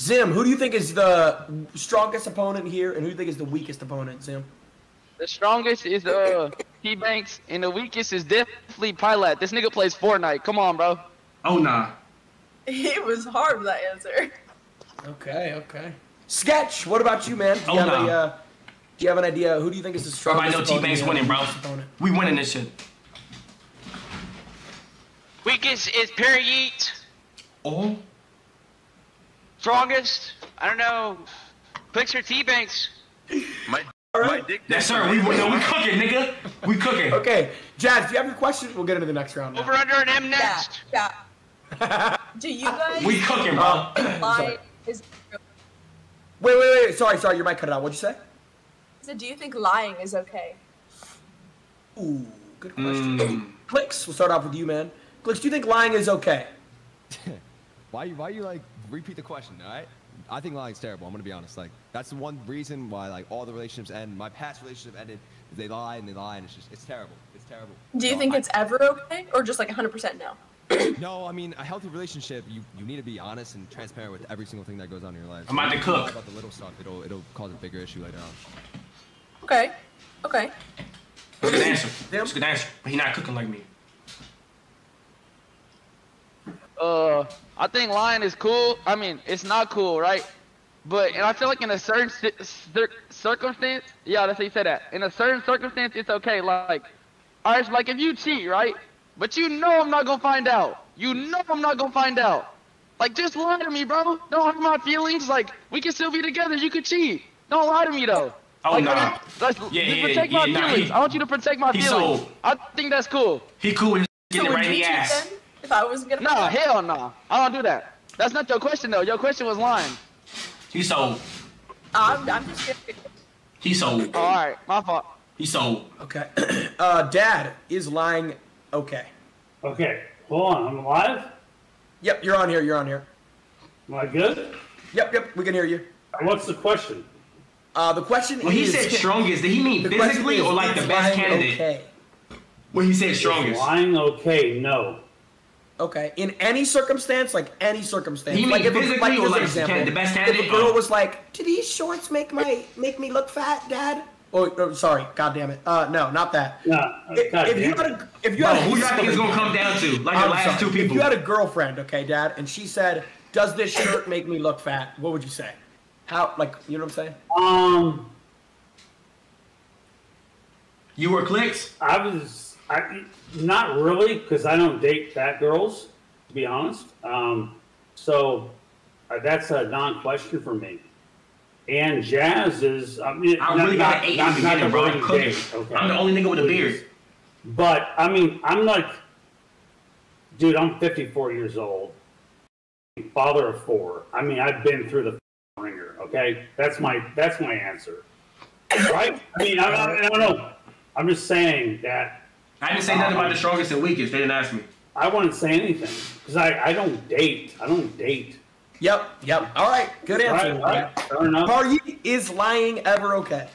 Zim, who do you think is the strongest opponent here, and who do you think is the weakest opponent, Zim? The strongest is uh T Banks, and the weakest is definitely Pilot. This nigga plays Fortnite. Come on, bro. Oh nah. <laughs> It was hard with that answer. Okay, okay. Sketch, what about you, man? Do you Oh, have a, uh, do you have an idea? Who do you think is the Bro, I strongest? know T Banks winning, bro. We winning this shit. Weakest is Perry Yeet. Oh. Strongest, I don't know. Picture T Banks. My, my dick. Yes, sir. We, we, no, we cooking, nigga. We cooking. Okay, Jazz, do you have any questions? We'll get into the next round. Now. Over under an M next. Yeah. Do you <laughs> guys? We cooking, bro. <clears throat> Lie is. Wait, wait, wait. Sorry, sorry. Your mic cut it out. What'd you say? So do you think lying is okay? Ooh, good question. Mm. Clix, we'll start off with you, man. Clix, do you think lying is okay? <laughs> Why you why you like repeat the question, all right? I think lying's terrible. I'm gonna be honest. Like that's the one reason why like all the relationships end. My past relationship ended. They lie and they lie, and it's just it's terrible. It's terrible. Do you So think I- it's ever okay, or just like 100% no? <coughs> No, I mean a healthy relationship. You you need to be honest and transparent with every single thing that goes on in your life. I'm about to if you lie cook. About the little stuff, it'll it'll cause a bigger issue later on. Okay. Okay. That's a good answer. That's a good answer. But he not cooking like me. Uh, I think lying is cool. I mean, it's not cool, right? But and I feel like in a certain cir- circumstance, yeah, let's say you say that. In a certain circumstance, it's okay. Like, alright, like if you cheat, right? But you know I'm not gonna find out. You know I'm not gonna find out. Like, just lie to me, bro. Don't hurt my feelings. Like, we can still be together. You could cheat. Don't lie to me though. Oh, like, nah. let's- let's- Yeah, yeah, protect yeah, my nah, feelings. he- I want you to protect my he feelings. sold. I think that's cool. He cool with So getting it right in the ass. then? If I wasn't gonna. Nah, hell no. I don't do that. That's not your question though. Your question was lying. He sold. I'm, I'm just kidding. He sold. All right, my fault. He sold. Okay. <clears throat> uh, Dad, is lying okay? Okay, hold on. I'm alive. Yep, you're on here. You're on here. Am I good? Yep, yep. We can hear you. What's the question? Uh, the question When he is. said <laughs> strongest, did he mean physically or like the best candidate? Okay. When he said strongest. lying okay? No. Okay. In any circumstance, like any circumstance. He like mean if a- physically or like example. the best If a girl Oh. was like, "Do these shorts make my make me look fat, Dad?" Oh, oh, sorry. God damn it. Uh, no, not that. No. If, God if you had a, if you Bro, had a, who y'all think it's gonna come down to? Like I'm last sorry. two If you had a girlfriend, okay, Dad, and she said, "Does this shirt make me look fat?" What would you say? How, like, you know what I'm saying? Um, You were Clix? I was I not really because I don't date fat girls, to be honest. Um, so uh, that's a non-question for me. And jazz is I mean I not- really got not- an eight not- not the bro. I'm cooking. date, okay? I'm the only nigga with a beard. But I mean, I'm like, dude, I'm 54 years old, father of four. I mean, I've been through the ringer. Okay, that's my that's my answer. Right? I mean, I, I, I don't know. I'm just saying that. I didn't say nothing about the strongest and weakest. They didn't ask me. I wouldn't say anything because I, I don't date. I don't date. Yep, yep. All right, good answer. Right, right. Fair enough. Party, is lying ever okay?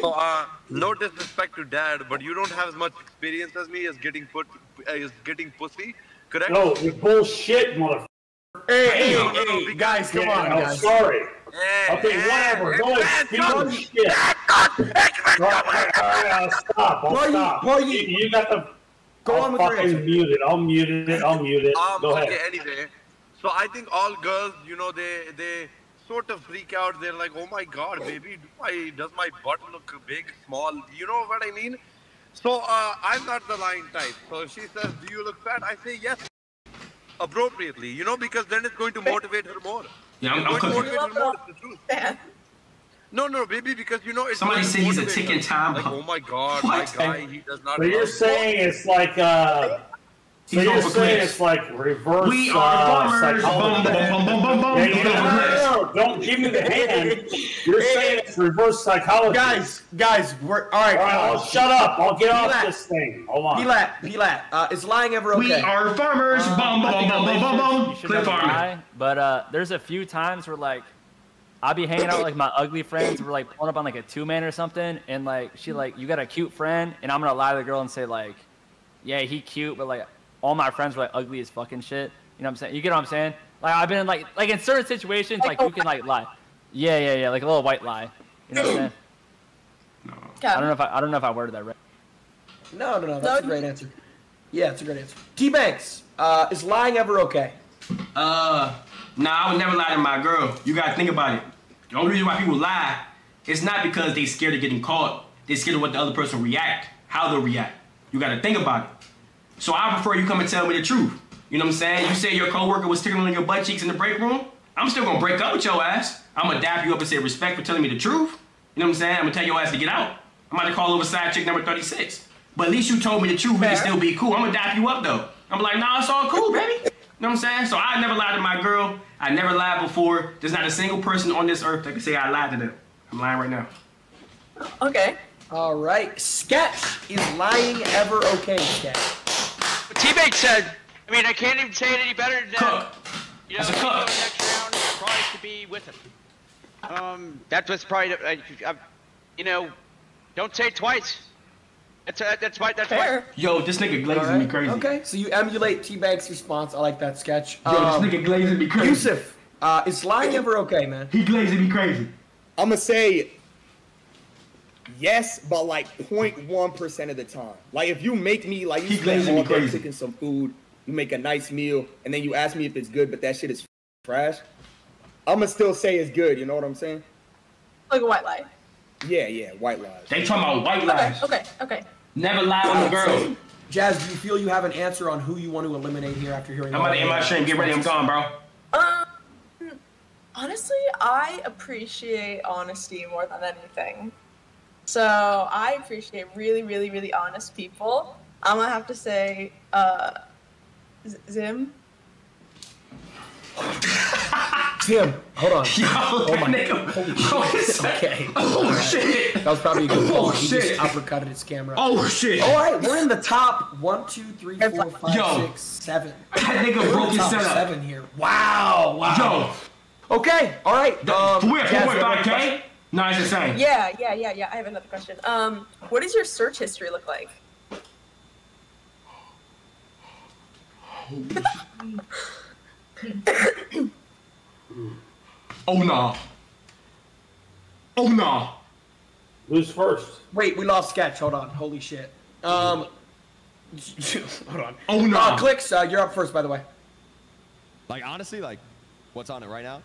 So, uh, no disrespect to dad, but you don't have as much experience as me as getting put as getting pussy, correct? No, you're bullshit, motherfucker. Hey, hey, No, no, no, hey, guys, come Yeah, on, I'm guys. sorry. Okay, whatever. Go ahead. Speak God, shit. All right, all right, I'll stop. I'll Why stop. why you- You, you got the. Go I'll on with fucking answer. mute it. I'll mute it. I'll mute it. Um, Go okay, ahead. anyway. So I think all girls, you know, they they sort of freak out. They're like, "Oh my God, baby, do my does my butt look big, small?" You know what I mean? So uh, I'm not the lying type. So if she says, "Do you look fat?" I say yes, appropriately. You know, because then it's going to motivate her more. Yeah, I'm, I'm going to motivate her more. It's the truth. No, no, baby, because you know it's. Somebody going said he's a ticking her. time Like, bomb. oh my God, What? my guy, he does not. So you're saying it's like uh. So He's you're going saying Clix. it's like reverse We uh, are. Bum, bum, bum. Yeah, you know, no, no, don't give me the hand. You're saying it's reverse psychology. Guys, guys, we're all right. All right, I'll shut up. I'll get off this thing. Hold on. Pilat, Pilat, uh, is lying ever okay? We are farmers. Um, Bum, bum, bum, bum, bum, bum. you should never farming. lie, But uh, there's a few times where like I'll be hanging out with like my ugly friends. We're like pulling up on like a two man or something, and like she like you got a cute friend, and I'm gonna lie to the girl and say like, yeah, he cute, but like all my friends were like ugly as fucking shit. You know what I'm saying? You get what I'm saying? Like I've been in, like like in certain situations, like you can like lie. Yeah, yeah, yeah, like a little white lie. You know what I'm saying? I don't know if I, I don't know if I worded that right. No, no, no. That's a great answer. Yeah, it's a great answer. T Banks, uh, is lying ever okay? Uh, nah, I would never lie to my girl. You gotta think about it. The only reason why people lie, it's not because they scared of getting caught. They scared of what the other person react, how they'll react. You gotta think about it. So I prefer you come and tell me the truth. You know what I'm saying? You say your coworker was tickling on your butt cheeks in the break room. I'm still gonna break up with your ass. I'm gonna dap you up and say respect for telling me the truth. You know what I'm saying? I'm gonna tell your ass to get out. I'm about to call over side chick number 36. But at least you told me the truth. We can still be cool. I'm gonna dap you up though. I'm like, nah, it's all cool, baby. You know what I'm saying? So I never lied to my girl. I never lied before. There's not a single person on this earth that can say I lied to them. I'm lying right now. Okay. All right. Sketch, is lying ever okay, Sketch? What T-Bait said. I mean, I can't even say it any better than that. You know, That's a if we go cook. next round, I promise to be with him. Um, that was probably, I, I, you know, don't say it twice. That's uh, that's my that's my. Yo, this nigga glazing All me crazy. Okay, so you emulate T Banks' response. I like that sketch. Yo, this nigga glazing me crazy. Yusuf, uh, is lying ever okay, man? He glazing me crazy. I'm gonna say yes, but like 0.1 percent of the time. Like if you make me like you spend glazing me all day cooking some food, you make a nice meal, and then you ask me if it's good, but that shit is trash. I'm gonna still say it's good. You know what I'm saying? Like a white lie. Yeah, yeah, white lies. They talking about white lies. okay, okay. Never lie on the girl. Jazz, do you feel you have an answer on who you want to eliminate here after hearing? I'm all about to end my stream. Get ready. I'm gone, bro. Um, honestly, I appreciate honesty more than anything. So I appreciate really, really, really honest people. I'm gonna have to say, uh, Z- Zim. Tim, hold on. <laughs> Yo, oh my god. nigga- Holy Oh, shit. Okay. Oh, All right. shit. That was probably a good Oh, he shit. just uppercutted his camera. Oh, shit. All right, we're in the top one, two, three, four, five, Yo. six, seven. That nigga We're broke the his top setup. Seven here. Wow. Wow. Yo. Okay. All right. Um, For real, Jazz, have 4.5K? Any questions? No, it's insane. Yeah, yeah, yeah, yeah. I have another question. Um, what does your search history look like? <laughs> Oh, no. Oh, no. Who's first? Wait, we lost sketch. Hold on. Holy shit. Um, <laughs> hold on. Oh, no. Uh, Clix. Uh, you're up first, by the way. Like honestly, like what's on it right now?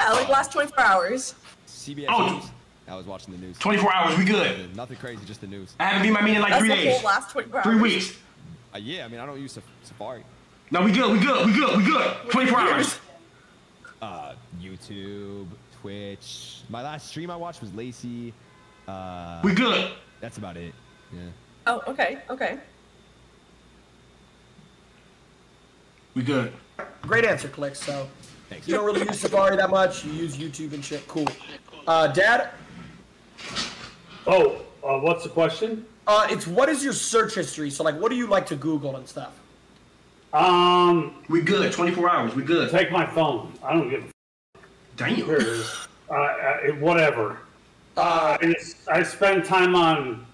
Uh, like last 24 hours. CBS Oh. News. I was watching the news. 24 hours, we good. Nothing crazy, just the news. I haven't been my meeting in like That's three the days. whole last 24 Three hours. weeks. Uh, yeah, I mean I don't use Safari. No, we good, we good, we good, we good. 24 hours. Uh, YouTube, Twitch. My last stream I watched was Lacy. Uh, We good. That's about it. Yeah. Oh, okay, okay. We good. Great answer, Clix. So Thanks. you don't really use Safari that much. You use YouTube and shit. Cool. Uh, Dad, Oh, uh, what's the question? uh, it's what is your search history? So like, what do you like to Google and stuff? Um, We good. 24 hours. We good. take my phone. I don't give. a Damn. Here it is. Uh, uh, whatever. Uh, and it's, I spend time on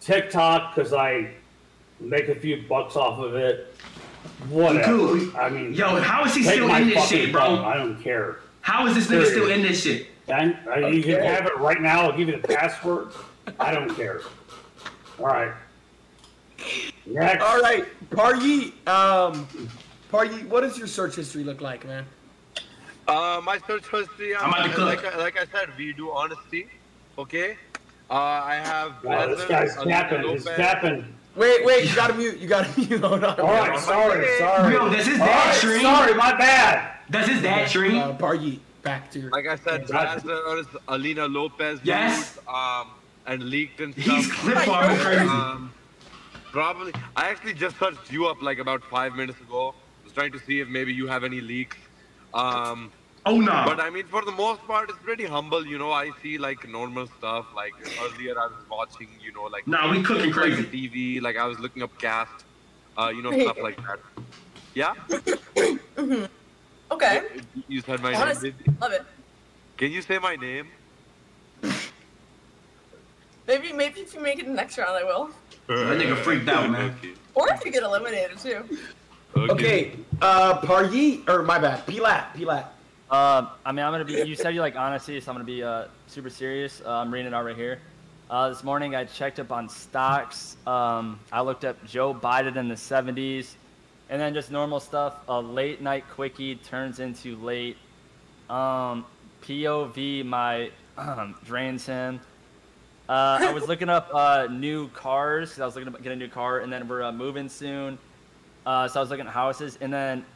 TikTok because I make a few bucks off of it. Whatever. Cool. I mean, Yo, how is he still in this shit, bro? phone. I don't care. How is this nigga still in this shit? And, uh, You can have it right now. I'll give you the password. I don't care. All right. Next. All right, Paryi. Um, Paryi, what does your search history look like, man? Uh, my search history, I'm about to cook. like, I- like I said, we do honesty. Okay. Uh, I have. Wow, this guy's Alina capping. He's Lopez. Capping. Wait, wait, you gotta mute. You gotta <laughs> mute. Hold on. All right, sorry, sorry. Yo, does his All dad right, stream? Sorry, my bad. Does his dad stream? Uh, Paryi, back to your. Like I said, Blazers, Alina Lopez, Yes. dude, um, and leaked and stuff. He's clip farming crazy. Um, probably. I actually just searched you up like about five minutes ago. I Was trying to see if maybe you have any leaks. Um, Oh, no. but I mean, for the most part, it's pretty humble. You know, I see like normal stuff. Like earlier, I was watching, you know, like Nah, we cooking like, crazy. TV. Like I was looking up cast, uh, you know, stuff like that. Yeah. hmm Okay. You said my Honest, name. Did love it. Can you say my name? Maybe, maybe if you make it the next round, I will. That nigga freaked out, man. Or if you get eliminated too. Okay, uh, Paryi, or my bad, Pilat, Pilat. Um, I mean, I'm gonna be. You said you like honesty, so I'm gonna be uh, super serious. Uh, I'm reading it out right here. Uh, this morning, I checked up on stocks. Um, I looked up Joe Biden in the 70s, and then just normal stuff. A late night quickie turns into late. Um, POV, my um, <clears throat> drains him. Uh, I was <laughs> looking up uh, new cars 'cause I was looking to get a new car, and then we're uh, moving soon. Uh, so I was looking at houses, and then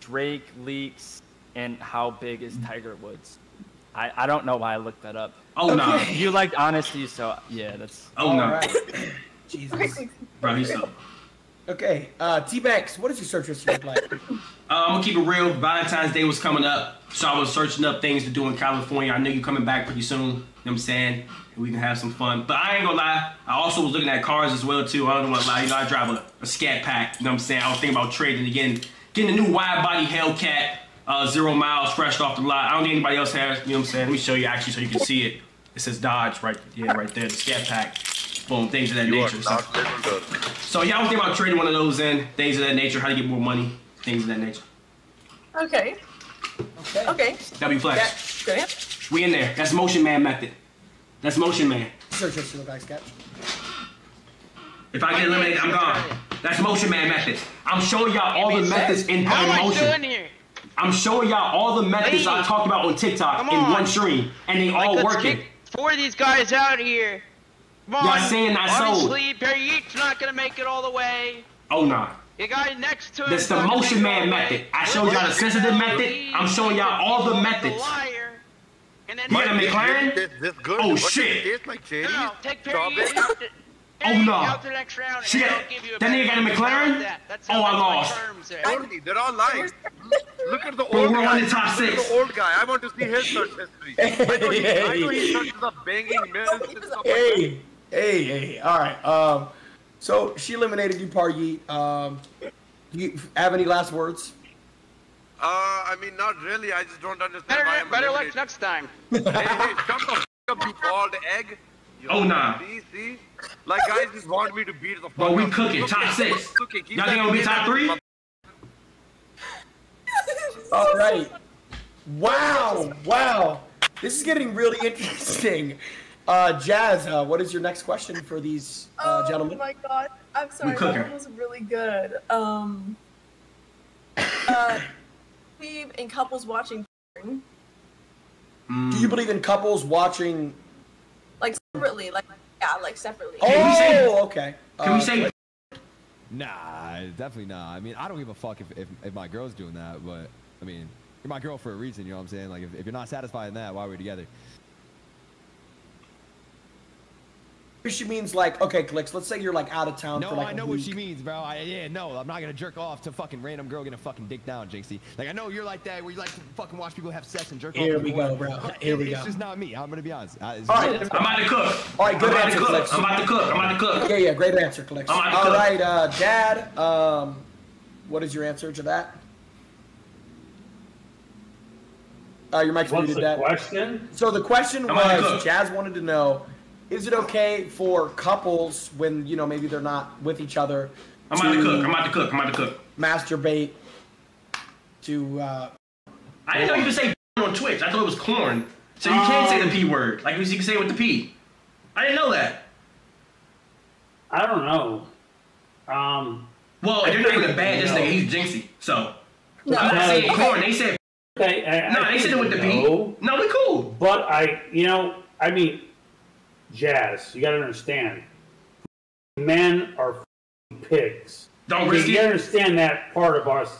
Drake leaks and how big is Tiger Woods? I, I don't know why I looked that up. Oh, no. You liked honesty, so yeah, that's. Oh, no. Alright. <coughs> Jesus. Bro, he's so. <laughs> Okay, uh, T Banks, what does your search history look like? Uh, I'm gonna keep it real. Valentine's Day was coming up, so I was searching up things to do in California. I know you're coming back pretty soon. You know what I'm saying? And we can have some fun. But I ain't gonna lie, I also was looking at cars as well too. I don't know what lie. You know, I drive a, a scat pack. You know what I'm saying? I was thinking about trading again, getting a new wide body Hellcat, uh, zero miles, fresh off the lot. I don't think anybody else has. You know what I'm saying? Let me show you actually so you can see it. It says Dodge right, yeah, right there. The scat pack. Boom, things of that You nature. So, not little girl. so y'all was thinking about trading one of those in, things of that nature, how to get more money, things of that nature. Okay. Okay. Okay. W Flex. Good answer. We in there. That's Motion Man method. That's Motion Man. Search history look like, Sketch. If I get eliminated, I'm gone. That's Motion Man method. I'm showing y'all all the methods in Motion. How am I motion. doing here? I'm showing y'all all the methods I talked about on TikTok Come in on. one stream, and they Like, all let's working. kick four of these guys out here. Come Y'all on. saying I sold. Obviously, Perrier's not gonna make it all the way. Oh nah. The guy next to him. That's the Motion Man method. I showed y'all the sensitive method. I'm showing y'all all the methods. And then You got a McLaren? This, this good. Oh What does it shit. taste like cherries? No, take Strawberry? Perrier out. to- Oh no. out to the next round, and Shit. That give you a nigga got a McLaren? that. Oh, I lost. terms they're all lying. Look at the old we're guy. on the top Look at the old guy. I want to see his search history. I know he, I know he searches up banging mills and stuff. Hey, hey, hey. All right. Um, so she eliminated you, Paryi. Um, do you have any last words? Uh, I mean, not really. I just don't understand why I'm better luck next time. hey, hey, shut the <laughs> f up, you bald egg. You Oh, nah. See, see? Like, guys just want me to beat the fuck Bro, we up. cooking. Look Top six. look at- Y'all think I'm gonna be top three? <laughs> All right. Wow, wow. This is getting really interesting. Uh, Jazz, uh, what is your next question for these uh, Oh gentlemen? my god. I'm sorry, that cooking. one was really good. Um <laughs> uh believe in couples watching porn, Do you believe in couples watching? Like separately, like yeah, like separately. Oh, okay. Can uh, we say? Nah, definitely not. I mean, I don't give a fuck if, if, if my girl's doing that, but I mean, you're my girl for a reason, you know what I'm saying? Like, if, if you're not satisfied in that, why are we together? She means like, okay, Clix. Let's say you're like out of town No, for like I know what week. she means, bro. I, yeah, no, I'm not gonna jerk off to fucking random girl getting a fucking dick down, Jynxzi. Like, I know you're like that, where you like to fucking watch people have sex and jerk Here off. Here we go, bro. That- Here we it's go. just not me. I'm gonna be honest. I, it's All just- right. I'm about to cook. All right, good I'm about answer, to cook. Clix. I'm about to cook. I'm about to cook. Yeah, yeah, great answer, Clix. I'm about to All cook. right, uh, Dad. Um, what is your answer to that? Uh, your mic's What's muted, the Dad. question? So the question I'm was, cook. Jazz wanted to know, is it okay for couples when you know maybe they're not with each other? I'm about to cook. I'm about to cook. I'm about to cook. Masturbate to. Uh, I didn't know you could say on Twitch. I thought it was corn. So you can't say the P word. Like you can say it with the P. I didn't know that. I don't know. Um. Well, I they're not even bad. This nigga, he's Jynxzi. So No. I'm not saying Okay. corn. They said Okay, I, No, I they said it with the no. No, we cool. But I, you know, I mean, Jazz, you gotta understand, men are pigs. Don't risk You it. understand that part of us,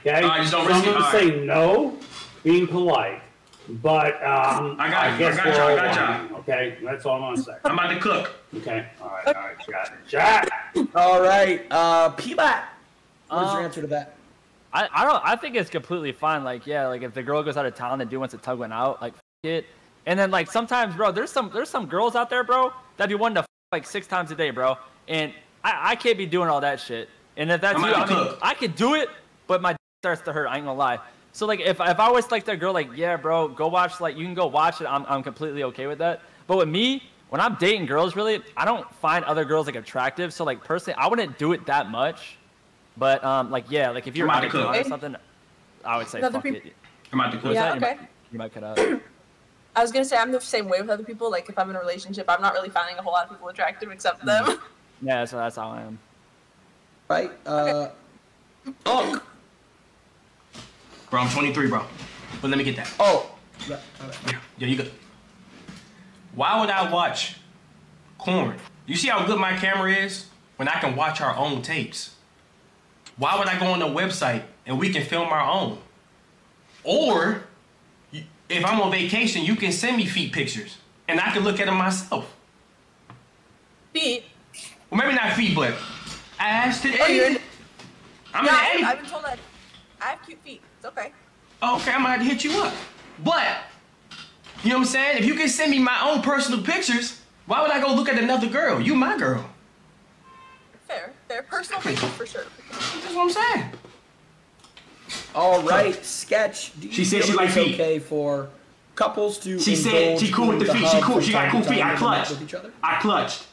okay? All right, just don't so risk I'm it. gonna say right. no, being polite, but um, I got you. guess I got we're you. I got you. lying, Okay, that's all I'm gonna say. I'm about to cook. Okay, all right, all right, got it. Jack. all right, uh, P-Bat. What is your Um, answer to that? I, I don't I think it's completely fine. Like yeah, like if the girl goes out of town, the dude wants to tug one out, like f- it. And then like sometimes, bro, there's some there's some girls out there, bro, that be wanting to f- like six times a day, bro. And I, I can't be doing all that shit. And if that's I'm you, I mean, cook. I could do it, but my starts to hurt. I ain't gonna lie. So like if if I was like that girl, like yeah, bro, go watch like you can go watch it. I'm I'm completely okay with that. But with me, when I'm dating girls, really, I don't find other girls like attractive. So like personally, I wouldn't do it that much. But um, like yeah, like if you're I'm out out to cook. or something, I would say Other fuck peop- it. I'm out to What's Yeah, that? You okay. might- You might cut out. <clears throat> I was gonna say I'm the same way with other people. Like if I'm in a relationship, I'm not really finding a whole lot of people attractive except them. <laughs> Yeah, so that's how I am. Right? Uh, Unk. Bro, I'm 23, bro. But let me get that. Oh. Yeah, yeah, you good. Why would I watch corn? You see how good my camera is when I can watch our own tapes? Why would I go on the website and we can film our own? Or you- if I'm on vacation, you can send me feet pictures and I can look at them myself. Feet. Well, maybe not feet, but ass to Oh, in- I'm yeah, in I, the I've been told that I have cute feet. It's okay. Okay, I'm gonna have to hit you up. But, you know what I'm saying? If you can send me my own personal pictures, why would I go look at another girl? You my girl. Fair. Fair. Personal pictures for sure. That's what I'm saying. All right, sketch. Do you She said she like it's feet. okay for couples to She said she cool with in the feet. She hug cool. She got cool feet. I when clutched. with each other? I clutched.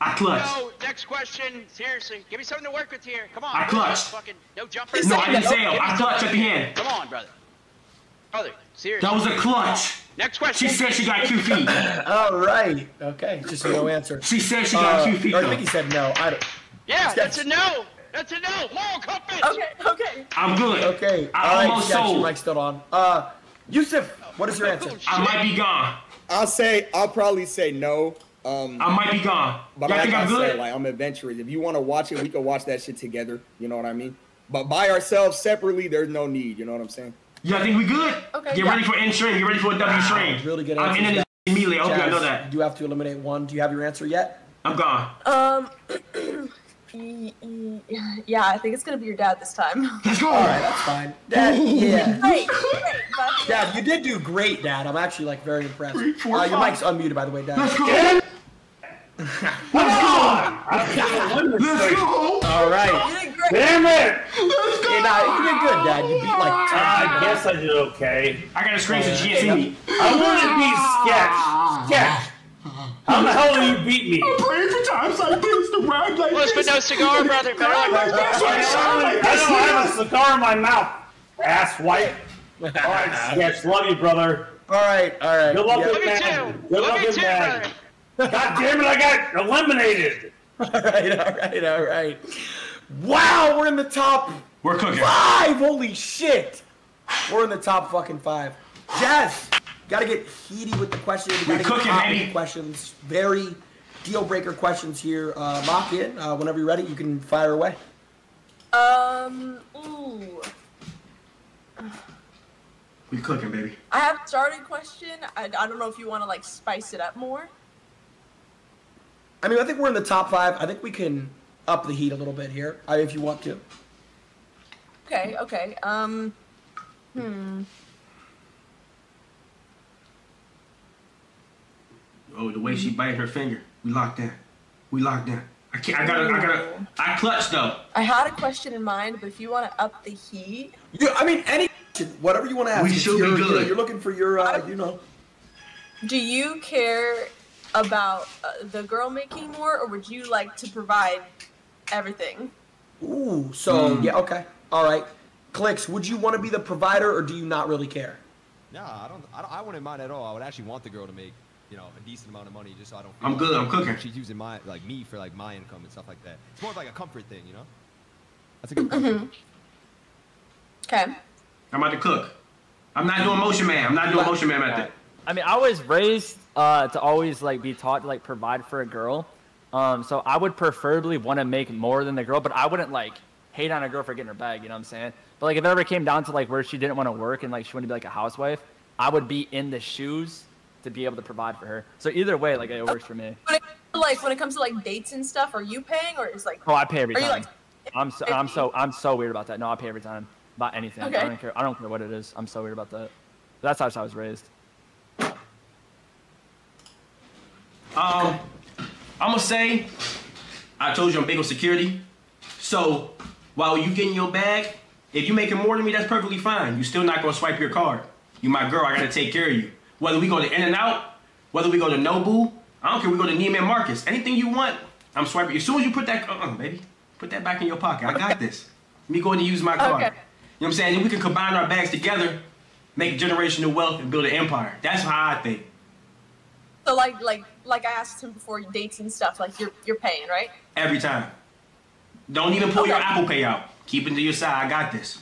I clutched. No, next question. Seriously, give me something to work with here. Come on. I clutched. Fucking no jumpers. No, I didn't say Give me I something clutched at the here. end. Come on, brother. Brother, seriously. That was a clutch. Next question. She said she got two feet. <coughs> All right. Okay. Just no answer. She said she got Uh, cute feet, I think he said no. I don't. Yeah, that's a no. That's a no. Moral compass. Okay. Okay. I'm good. Okay. I All right, almost sketch. Your sold. mic's still on. Uh, Yusuf, what is your answer? I might be gone. I'll say I'll probably say no. Um, I might be gone. But Y'all like think I I'm said, good? like I'm adventurous. If you want to watch it, we can watch that shit together. You know what I mean? But by ourselves separately, there's no need. You know what I'm saying? Yeah, I think we good? Okay, Get yeah. ready for N string. Get ready for a W string. Really good I'm answers. in this guys. immediately. I hope y'all know Jazz, that. You have to eliminate one. Do you have your answer yet? I'm gone. Um. Y- <laughs> y- yeah, I think it's gonna be your dad this time. <laughs> Let's. All right, that's fine. Dad, <laughs> yeah. Great. Great. Dad, you did do great, Dad. I'm actually like very impressed. Three, four, uh, your mic's unmuted, by the way, Dad. Let's go. Let's go. Let's go. All right. You did great. Damn it! Let's go. Hey, nah, you did good, Dad. You beat like 10 I guess I did okay. I got a screen so she can't see me. I want to be sketch. Sketch. How the hell do you beat me? I'm Praying for times like this to ride like Close but no cigar, brother. Better like I don't have a cigar in my mouth. Ass white. <laughs> All right, sketch. Love you, brother. All right, all right. Good luck Yep. with Love you that. Good luck you with too, that. God damn it! I got eliminated. <laughs> All right, all right, all right. Wow, we're in the top We're cooking. five. Holy shit. We're in the top fucking five. Jazz, gotta get heaty with the questions. We We're gotta cooking, baby. questions. Very deal breaker questions here. Uh, lock in. Uh, whenever you're ready, you can fire away. Um. Ooh. We cooking, baby. I have a starting question. I, I don't know if you want to like spice it up more. I mean, I think we're in the top five. I think we can up the heat a little bit here, uh, if you want to. Okay. Okay. Um. Hmm. Oh, the way she bited her finger. We locked in. We locked in. I can't. I gotta. I gotta. I clutched though. I had a question in mind, but if you want to up the heat, You, I mean, any whatever you want to ask. We It's should be your- you know, good. You're looking for your, uh, you know. do you care about uh, the girl making more, or would you like to provide everything? Ooh, so Hmm. yeah, okay, all right. Clix, would you want to be the provider, or do you not really care? No, I don't, I don't. I wouldn't mind at all. I would actually want the girl to make, you know, a decent amount of money, just so I don't. Feel I'm good, like I'm cooking. She's using my, like me, for like my income and stuff like that. It's more of like a comfort thing, you know. That's a good. comfort. Okay. I'm about to cook. I'm not doing motion man. I'm not doing motion man method. I mean, I was raised uh, to always like be taught to like provide for a girl. Um, so I would preferably want to make more than the girl, but I wouldn't like hate on a girl for getting her bag. You know what I'm saying? But like if it ever came down to like where she didn't want to work and like she wanted to be like a housewife, I would be in the shoes to be able to provide for her. So either way, like it works for me. When it, like when it comes to like dates and stuff, are you paying or is like? Oh, I pay every time. like? I'm so I'm so I'm so weird about that. No, I pay every time about anything. Okay. I don't care. I don't care what it is. I'm so weird about that. That's how I was raised. Um, I'm gonna say, I told you I'm big on security. So while you getting your bag, if you making more than me, that's perfectly fine. You still not gonna swipe your card. You my girl. I gotta take care of you. Whether we go to In-N-Out, whether we go to Nobu, I don't care. We go to Neiman Marcus. Anything you want, I'm swiping. As soon as you put that, uh, baby, put that back in your pocket. I got this. Let me go ahead and use my card. Okay. You know what I'm saying? We can combine our bags together, make generational wealth, and build an empire. That's how I think. So like like like I asked him before dates and stuff. Like you're you're paying, right? Every time. Don't even pull your Apple Pay out. Keep it to your side. I got this.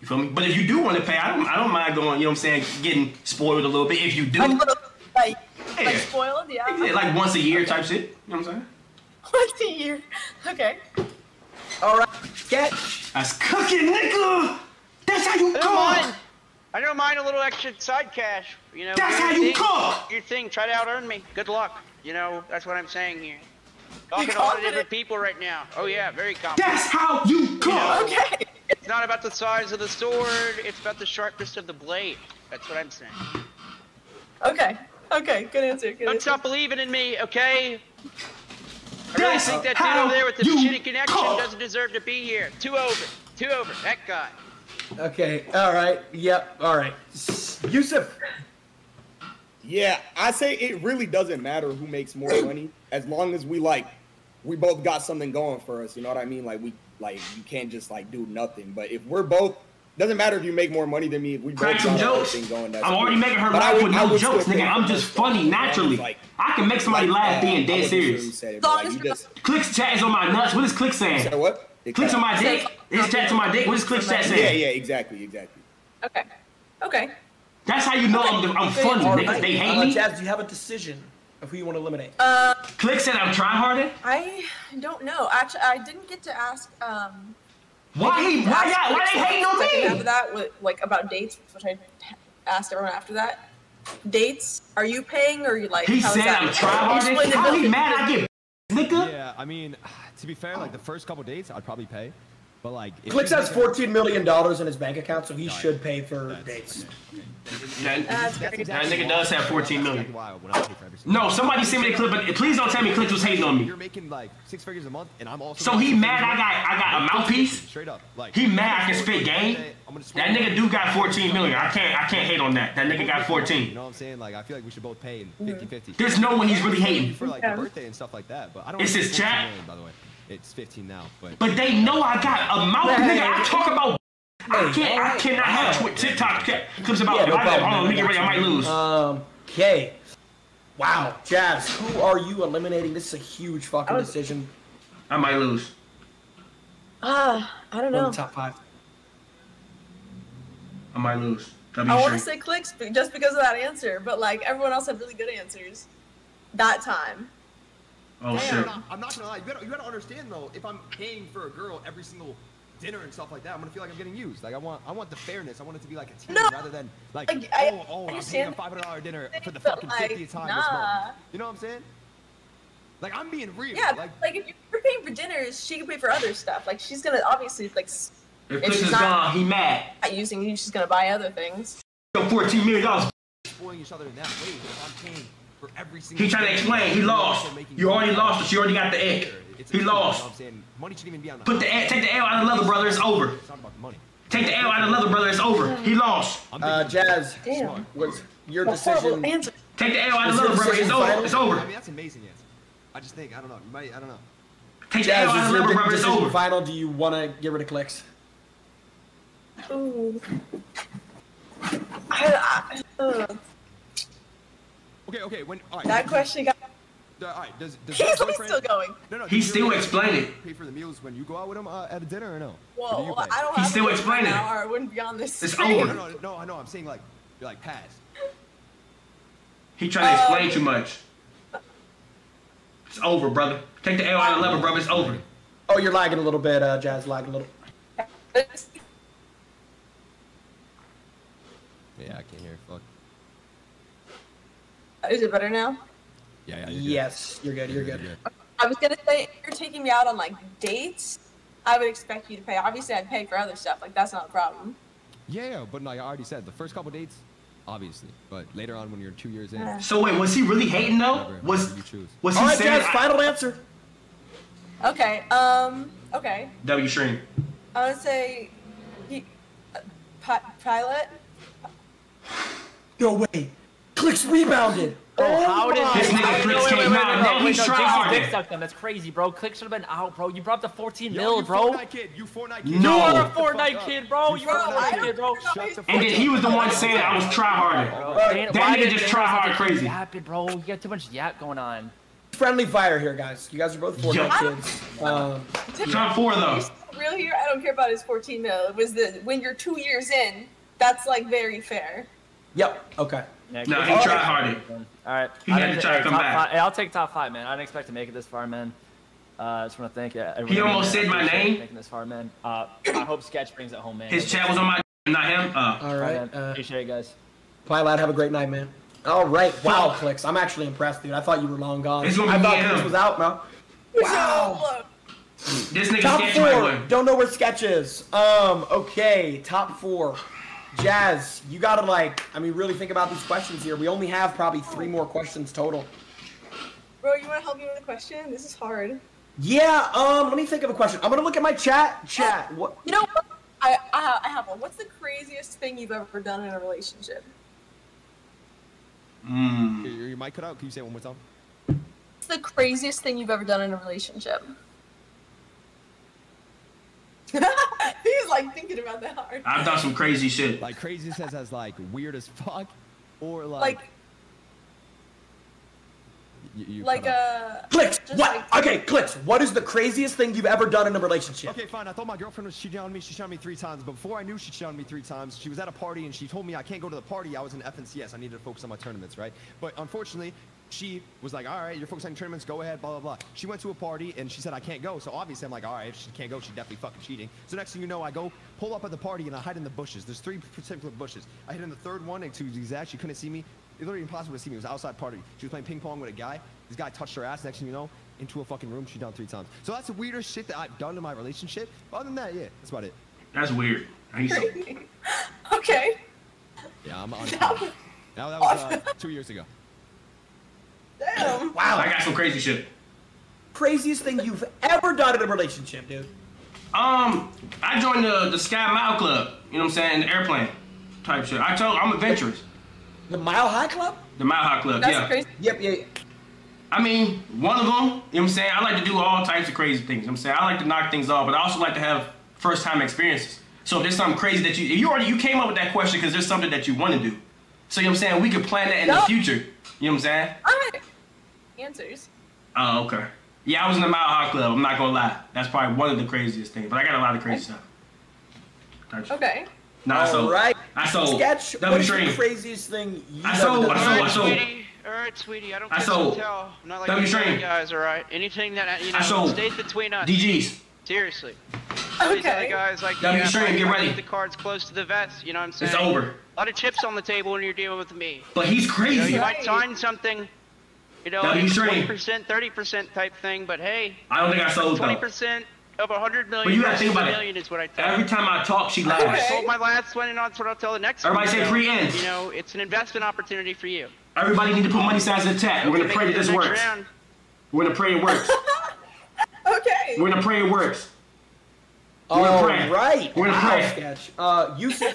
You feel me? But if you do want to pay, I don't. I don't mind going. You know what I'm saying? Getting spoiled a little bit. If you do, A little like Yeah. like spoiled, yeah. yeah, like once a year type shit. You know what I'm saying? Once a year. Okay. All right, Get That's cooking, nigga. That's how you I don't mind. I don't mind a little extra side cash. You know. That's do how your you thing, cook. Your thing. Try to out earn me. Good luck. You know. That's what I'm saying here. Talking to a lot of different people right now. Oh yeah, very confident. That's how you cook. know, Okay. It's not about the size of the sword. It's about the sharpness of the blade. That's what I'm saying. Okay. Okay. Good answer. Good Don't answer. stop believing in me, okay? I really That's think that dude over there with the you shitty connection cook. doesn't deserve to be here. Two over. Two over. That guy. Okay. All right. Yep. All right. Yusuf. Yeah, I say it really doesn't matter who makes more money as long as we like we both got something going for us. You know what I mean? Like we like you can't just like do nothing. But if we're both doesn't matter if you make more money than me. If we both Crack some got our own jokes. going, I'm already making her But I laugh would- with I no jokes, nigga. I'm just funny stuff, as long as, naturally. like- I can make somebody like, laugh uh, being dead serious. really say it, As but, long like, you just Clix chat is on my nuts. What is Click saying? say what? Clix on my dick. His chat's on my dick. What is Clix chat Yeah, saying? yeah, exactly, exactly. Okay. Okay. That's how you know I'm, I'm funny, All niggas. They hate me. Jazz, do you have a decision of who you want to eliminate? Uh, Click said I'm trying harder. I don't know. Actually, I didn't get to ask. Um, Why I he? Why ask y'all? Why they Alexa hating on second After me? that, with, like about dates, which I asked everyone after that. Dates? Are you paying or you like? He how is said that? I'm trying Explain harder. it How he mad? I get nigga. Yeah, I mean, <sighs> to be fair, like the first couple dates, I'd probably pay. But like, if Clix has fourteen million dollars in his bank account, so he should pay for dates. That, That's that nigga does have 14 million. Why would I pay for every single No, somebody send me the clip, but please don't tell me Clix was hating on me. You're making like six figures a month, and I'm also. So he mad I got I got a mouthpiece? Straight up, like He mad I can spit game? That nigga do got 14 million. I can't I can't hate on that. That nigga got fourteen. You know what I'm saying? Like, I feel like we should both pay in 50-50. There's no one he's really hating. for like the birthday and stuff like that. But I don't. It's think his chat? by the way, it's 15 now. But But they know I got a mouth, nigga. I talk about. I can't. I alright, cannot have alright. twi- TikTok ca- clips about. Yeah, no I, problem, hold on, let me man. get ready. I might lose. Um, okay. Wow, Jazz, who are you eliminating? This is a huge fucking I decision. I might lose. Ah, I don't know. of the top five. I might lose. W I want to say Clix just because of that answer, but like everyone else had really good answers. That time. Oh Damn, shit. I'm not, I'm not gonna lie. You gotta, you gotta understand though. If I'm paying for a girl every single dinner and stuff like that, I'm gonna feel like I'm getting used. Like I want, I want the fairness. I want it to be like a team No. rather than like, Like, I oh, oh, I'm paying a five hundred dollar dinner for the But, fucking like, 50th time this month. You know what I'm saying? Like I'm being real. Yeah, Like like, if you're paying for dinners, she can pay for other stuff. Like she's gonna obviously like If If she's not- gone, he mad. not using you, she's gonna buy other things. Yo, 14 million dollars. spoiling each other in that way. But if I'm paying for every single. He trying to explain. He lost. You already lost, but you already got the egg. He team, you know lost. what I'm saying? Money shouldn't even be on the. Put the L- take the L out of the leather, brother. It's over. It's not about the money. Take the L out of the leather, brother. It's over. He lost. Uh, Jazz, Damn. was your What decision? Take the L out of Is leather, brother. It's over. final? It's I over. mean, that's an amazing answer. I just think I don't know. Might I don't know. Take the L Jazz, out is of your leather, brother. It's decision over. final? Do you want to get rid of Clix? Ooh. I, I, uh, Okay, okay. When all right. that question got. Uh, all right. Does does <laughs> He's your still going. No, no. He's still explaining. Pay for the meals when you go out with him uh, at a dinner or no? Or do Whoa. I don't He's have still a boyfriend explaining. now, or I wouldn't be on this. It's over. No, no, no. I know. I'm saying like, you're like past. He trying to explain Um, too much. It's over, brother. Take the L out of leather, brother. It's over. Oh, you're lagging a little bit, uh, Jazz. Lagging a little. Yeah, I can't hear. Fuck. Is it better now? Yeah, yeah. you're good. Yes, you're good. You're good. I was gonna say, if you're taking me out on like dates, I would expect you to pay. Obviously, I'd pay for other stuff. Like that's not a problem. Yeah, yeah, but like I already said, the first couple dates, obviously, but later on when you're two years in, So wait, was he really hating though? whatever, Was whatever you choose. was All he right, saying Jazz. Final answer. Okay. Um. Okay. W stream? I would say, he, uh, pi- pilot. No way. Clix rebounded. Bro, how did This nigga wait, Clix wait, came wait, wait, out, wait, then wait, he no, tried Jinx harder. dick sucked them. That's crazy, bro. Clix should have been out, bro. You brought up the 14 Yo, mil, you bro. Fortnite kid. You Fortnite kid. You are a Shut the fuck Fortnite kid, bro. You You are a Fortnite Fortnite kid, bro. Shut the And then he was the one saying I was try harder. That nigga just Thanos try hard crazy. Yap it, bro. You got too much yap going on. Friendly fire here, guys. You guys are both Fortnite kids. Um, Top four though. Real here, I don't care about his 14 mil. It was the when you're two years in, that's like very fair. yep. Okay. Yeah, Nah, Chris- he tried harder. All right. He I had to try to come back. Five, hey, I'll take top five, man. I didn't expect to make it this far, man. Uh, I just want to thank uh, everyone. He almost said my name. Making this far, man. Uh, I hope Sketch brings it home, man. His chat was on my, not him. Uh, All right. Uh, Appreciate it, guys. Bye, lad. Have a great night, man. All right. Wow, Clix. I'm actually impressed, dude. I thought you were long gone. I thought me Clix him. was out, man. Wow. this nigga Top four. Don't know where sketch is. Um. Okay. Top four. Jazz, you gotta like. I mean, really think about these questions here. We only have probably three more questions total. Bro, you want to help me with a question? This is hard. Yeah. Um. Let me think of a question. I'm gonna look at my chat. Chat. What? You know what? I, I, I have one. What's the craziest thing you've ever done in a relationship? Mm. Your, your mic cut out. Can you say it one more time? What's the craziest thing you've ever done in a relationship? <laughs> <laughs> He's like thinking about that hard. I've done some crazy shit. Like crazy says as like weird as fuck, or like, Like, you, you like cut uh. Clix. What? like- Okay, Clix. What is the craziest thing you've ever done in a relationship? Okay, fine. I thought my girlfriend was cheating on me. She cheated on me three times. But before I knew she cheated on me three times, she was at a party and she told me I can't go to the party. I was in FNCS. I needed to focus on my tournaments, right? But unfortunately, she was like, all right, you're focused on tournaments. Go ahead, blah, blah, blah. She went to a party and she said, I can't go. So obviously, I'm like, all right, if she can't go, she's definitely fucking cheating. So next thing you know, I go pull up at the party and I hide in the bushes. There's three particular bushes. I hid in the third one and to be exact, she couldn't see me. It literally impossible to see me. It was outside party. She was playing ping pong with a guy. This guy touched her ass. Next thing you know, into a fucking room. She down three times. So that's the weirdest shit that I've done in my relationship. But other than that, yeah, that's about it. That's weird. He's <laughs> so, Okay. Yeah, I'm <laughs> on. now that was uh, two years ago. Damn. Wow. I got some crazy shit. Craziest thing you've ever done in a relationship, dude. Um, I joined the the Sky Mile Club. You know what I'm saying? The airplane type shit. I told I'm adventurous. The Mile High Club? The Mile High Club. That's yeah. crazy. Yep, yeah. yeah. I mean, one of them. You know what I'm saying? I like to do all types of crazy things. You know what I'm saying I like to knock things off, but I also like to have first time experiences. So if there's something crazy that you, if you already you came up with that question because there's something that you want to do. So you know what I'm saying? We could plan that in the future. You know what I'm saying? Alright. Answers. Oh, okay. Yeah, I was in the Mile High Club. I'm not gonna lie. That's probably one of the craziest things. But I got a lot of crazy stuff. Type shit. Okay. Nah, I All sold. right. I sold. Sketch. Double What is the craziest thing you've I sold- done? I sold- I sold. Alright, sweetie. I don't I kiss sold. tell. I'm not like W you guys, alright? Anything that, you know, I sold. stays between us. DGs. Seriously. All these other Okay. guys like W you, string, I, get ready. keep the cards close to the vest, you know what I'm saying? It's over. A lot of chips on the table when you're dealing with me. But he's You, know, crazy. you might sign something, you know, W 20%, 30% type thing, but hey, I don't think I sold 20% of 100 million But you gotta think about it. million is what I tell Every time I talk, she lies. I sold my last one, and that's what I'll tell the next Everybody one. say so, free ends. You know, it's an investment opportunity for you. Everybody need to put money signs in the chat. We're gonna pray that this works. round. We're gonna pray it works. <laughs> Okay. We're gonna pray it works. We're gonna pray. right. We're gonna pray. Sketch. Uh, Yusuf.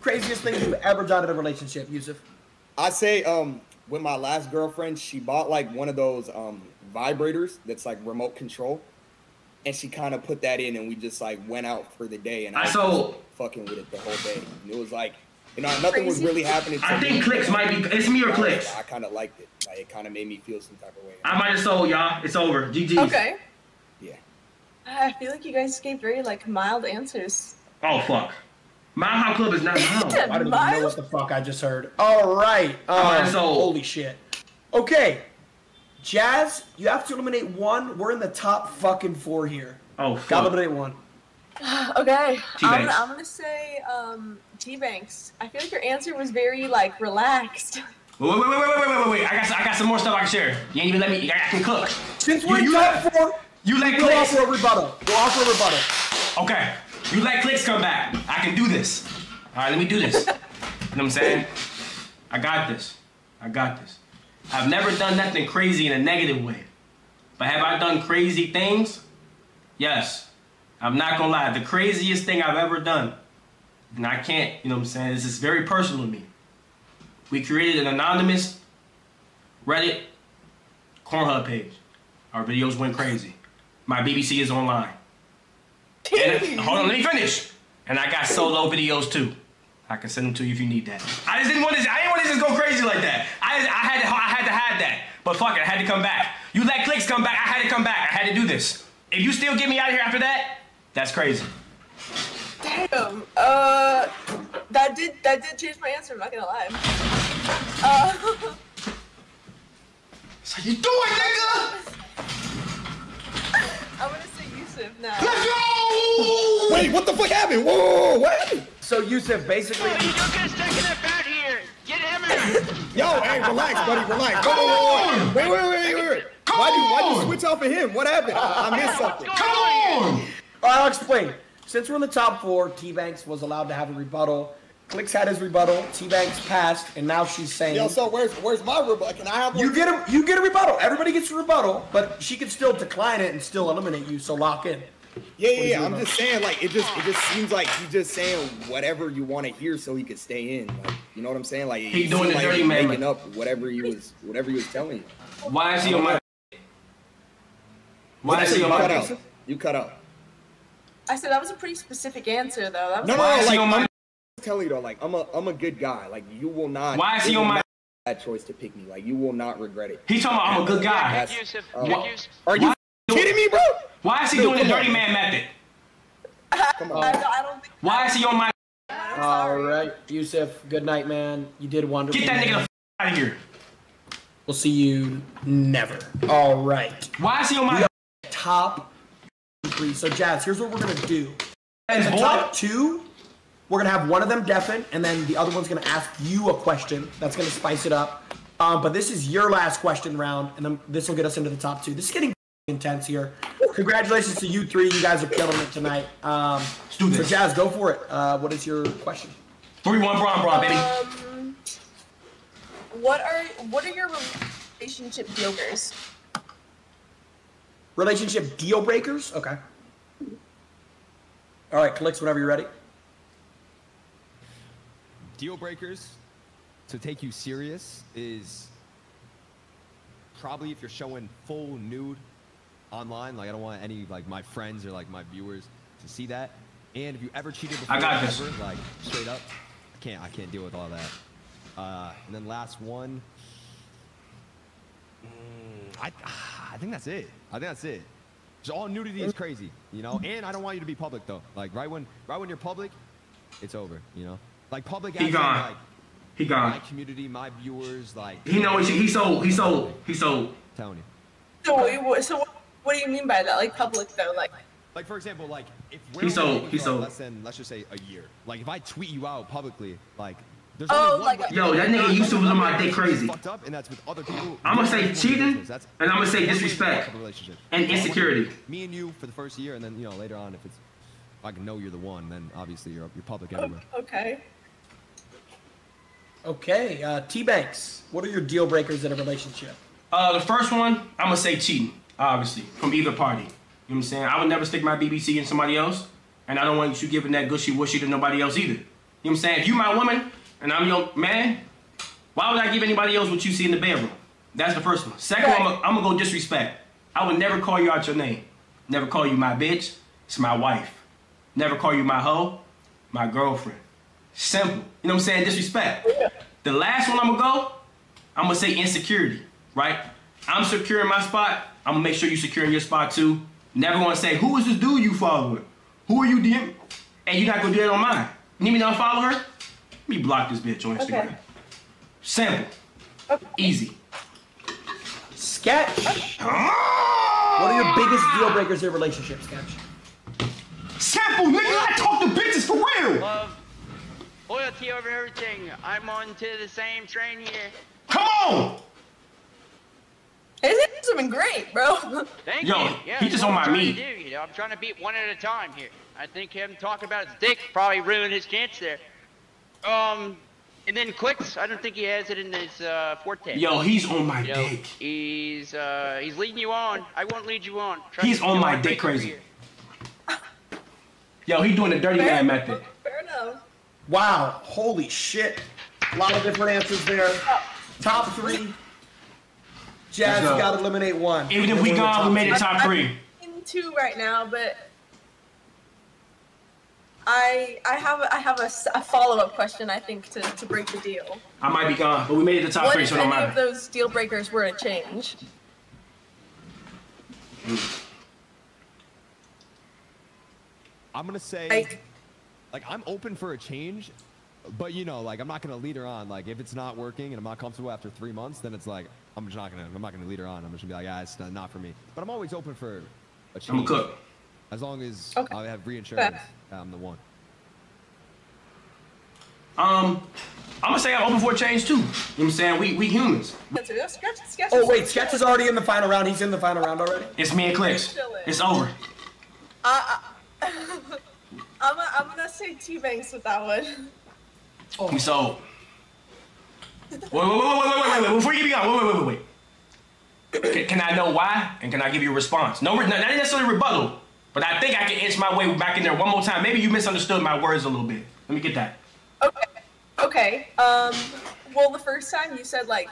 Craziest thing you've ever done in a relationship, Yusuf. I say, um, with my last girlfriend, she bought like one of those um vibrators that's like remote control, and she kind of put that in, and we just like went out for the day, and I I, was sold. fucking with it the whole day. And it was like, you know, nothing was really happening. To I me. think Clix might be. It's me or Clix. I kind of liked it. Like it kind of made me feel some type of way. I might have sold y'all. It's over. GG's. Okay. Yeah. I feel like you guys gave very like mild answers. Oh fuck. Mile High Club is not mild. <laughs> I don't even know what the fuck I just heard. All right. Um, have holy shit. Okay. Jazz, you have to eliminate one. We're in the top fucking four here. Oh Gotta eliminate one. <sighs> Okay. I'm gonna, I'm gonna say um, T Banks. I feel like your answer was very like relaxed. <laughs> Wait, wait, wait, wait, wait, wait, wait, wait. I got, I got some more stuff I can share. You ain't even let me. I can cook. Since You- we're in you top let- four, You let we'll Clix. offer a rebuttal. We'll offer a rebuttal. Okay. You let Clix come back. I can do this. All right, let me do this. You know what I'm saying? I got this. I got this. I've never done nothing crazy in a negative way. But have I done crazy things? Yes. I'm not gonna lie. The craziest thing I've ever done, and I can't, you know what I'm saying? This is very personal to me. We created an anonymous Reddit, Cornhub page. Our videos went crazy. My BBC is online. And- hold on, let me finish. And I got solo videos too. I can send them to you if you need that. I just didn't want this. I didn't want to just go crazy like that. I, I had to, I had to have that. But fuck it, I had to come back. You let Clix come back. I had to come back. I had to do this. If you still get me out of here after that, that's crazy. Damn. Uh, that did that did change my answer. I'm not gonna lie. Uh, <laughs> so you do it, nigga. <laughs> I'm gonna say Yusuf now. Let's go. Wait, what the fuck happened? Whoa, whoa, whoa, what happened? So Yusuf, basically, You don't get stuck in that bat here. Get him in. <laughs> Yo, hey, relax, buddy, relax. Wait, on. wait, wait, wait, wait, wait, wait. Why do why you switch off of him? What happened? I, I missed something. Come on. All right, I'll explain. Since we're in the top four, T Banks was allowed to have a rebuttal. Clix had his rebuttal. T Banks passed, and now she's saying. Yo, so where's where's my rebuttal? Can I have one? You get a you get a rebuttal. Everybody gets a rebuttal, but she can still decline it and still eliminate you. So lock in. Yeah, yeah, yeah. I'm vote? just saying, like, it just it just seems like he's just saying whatever you want to hear so he could stay in. Like, you know what I'm saying? Like, He it doing the like dirty he's man. making up whatever he was whatever he was telling you. Why is he on my? Why What is did he you on cut my? out? You cut out. I said that was a pretty specific answer, though. That was No, no, no. Like, on my- I'm telling you though, like, I'm a I'm a good guy. Like, you will not. Why is it he will on my- not be a Bad choice to pick me. Like, you will not regret it. He talking about I'm a good guy. That's- uh. Are you Why- kidding me, bro? Why is he doing the dirty man. man method? Come on. I don't think. Why is he on my? All right, Yusuf. Good night, man. You did wonderful. Get that nigga the f- out of here. We'll see you never. All right. Why is he on my? are top three. So Jazz, here's what we're gonna do. His The top two, we're gonna have one of them deafen, and then the other one's gonna ask you a question. That's gonna spice it up. Um, but this is your last question round, and then this will get us into the top two. This is getting intense here. Congratulations to you three. You guys are killing it tonight. Um, do this. So. Jazz, go for it. Uh, what is your question? Three one Braun Braun baby. Um, what are what are your relationship deal breakers? Relationship deal breakers? Okay. All right, Clix whenever you're ready. Deal breakers to take you serious is probably if you're showing full nude online. Like I don't want any like my friends or like my viewers to see that. And if you ever cheated before, I got this. ever, like straight up, I can't I can't deal with all that. Uh, and then last one, mm, I I think that's it. I think that's it. Just all nudity is crazy, you know. And I don't want you to be public though. Like right when right when you're public, it's over. You know, like public. He as gone. Like, He my gone. community, my viewers, like He know he, he sold. He sold. He sold. telling you. So, what- so what, what do you mean by that? Like public though, like Like for example, like if we're He sold- dating he for sold. less than let's just say a year. Like if I tweet you out publicly, like there's Oh, like a- Yo, that nigga used to was on my dick crazy. Up, and that's with other people. I'ma say cheating, and I'ma say one way to disrespect, relationship. and insecurity. Me and you for the first year, and then you know later on, if it's if I can know you're the one, then obviously you're you're public everywhere. okay. Okay, uh, T Banks, what are your deal breakers in a relationship? Uh, the first one, I'm gonna say cheating, obviously, from either party. You know what I'm saying? I would never stick my BBC in somebody else, and I don't want you giving that gushy wishy to nobody else either. You know what I'm saying? If you my woman and I'm your man, why would I give anybody else what you see in the bedroom? That's the first one. Second one, I'm gonna- go disrespect. I would never call you out your name. Never call you my bitch. It's my wife. Never call you my hoe. My girlfriend. Simple. You know what I'm saying? Disrespect. The last one I'm gonna go, I'm gonna say insecurity, right? I'm secure in my spot. I'm gonna make sure you secure in your spot too. Never gonna say, who is this dude you following? Who are you DM? And you're not gonna do that on mine. Need me to unfollow her? Let me block this bitch on Instagram. Okay. Simple. Easy. Sketch. What are your biggest deal breakers in a relationship, Sketch? Simple, nigga. I talk to bitches for real. Love, loyalty over everything. I'm on to the same train here. Come on. His answers have been great, bro. Thank Yo, you. Yeah, he just on my trying meat. to do, you know, I'm trying to beat one at a time here. I think him talking about his dick probably ruined his chance there. Um, and then Clix. I don't think he has it in his uh, forte. Yo, he's on my You know, dick. He's uh, he's leading you on. I won't lead you on. Trust He's on my dick crazy. Yo, he doing the dirty man method. Fair enough. Wow, holy shit. A lot of different answers there. Top three. Jazz, Let's you got to eliminate one. Even if we we're in the gone, we made it top three. in two right now, but I I have a- I have a, s- a follow up question. I think to, to break the deal. I might be gone, but we made it to top what three, so it don't any of matter. those deal breakers were a change? I'm gonna say, Like- like, I'm open for a change, but you know, like I'm not gonna lead her on. Like if it's not working and I'm not comfortable after three months, then it's like I'm just not gonna, I'm not gonna lead her on. I'm just gonna be like, yeah, it's not, not for me. But I'm always open for a change. I'm a cook. As long as Okay. I have reinsurance, I'm the one. Um, I'm gonna say I'm open for a change too. You know what I'm saying? We we humans. Sketch, sketch, Oh wait, Sketch is already in the final round. He's in the final round already. It's me and Clix. It's over. Uh, uh, <laughs> I'm, a, I'm gonna say T Banks with that one. We sold. Wait, wait, wait, wait, wait, wait, wait. Before you get on, wait, wait, wait, wait, wait. Can, can I know why? And can I give you a response? No, not necessarily rebuttal, but I think I can inch my way back in there one more time. Maybe you misunderstood my words a little bit. Let me get that. Okay. Um. Well, the first time you said like,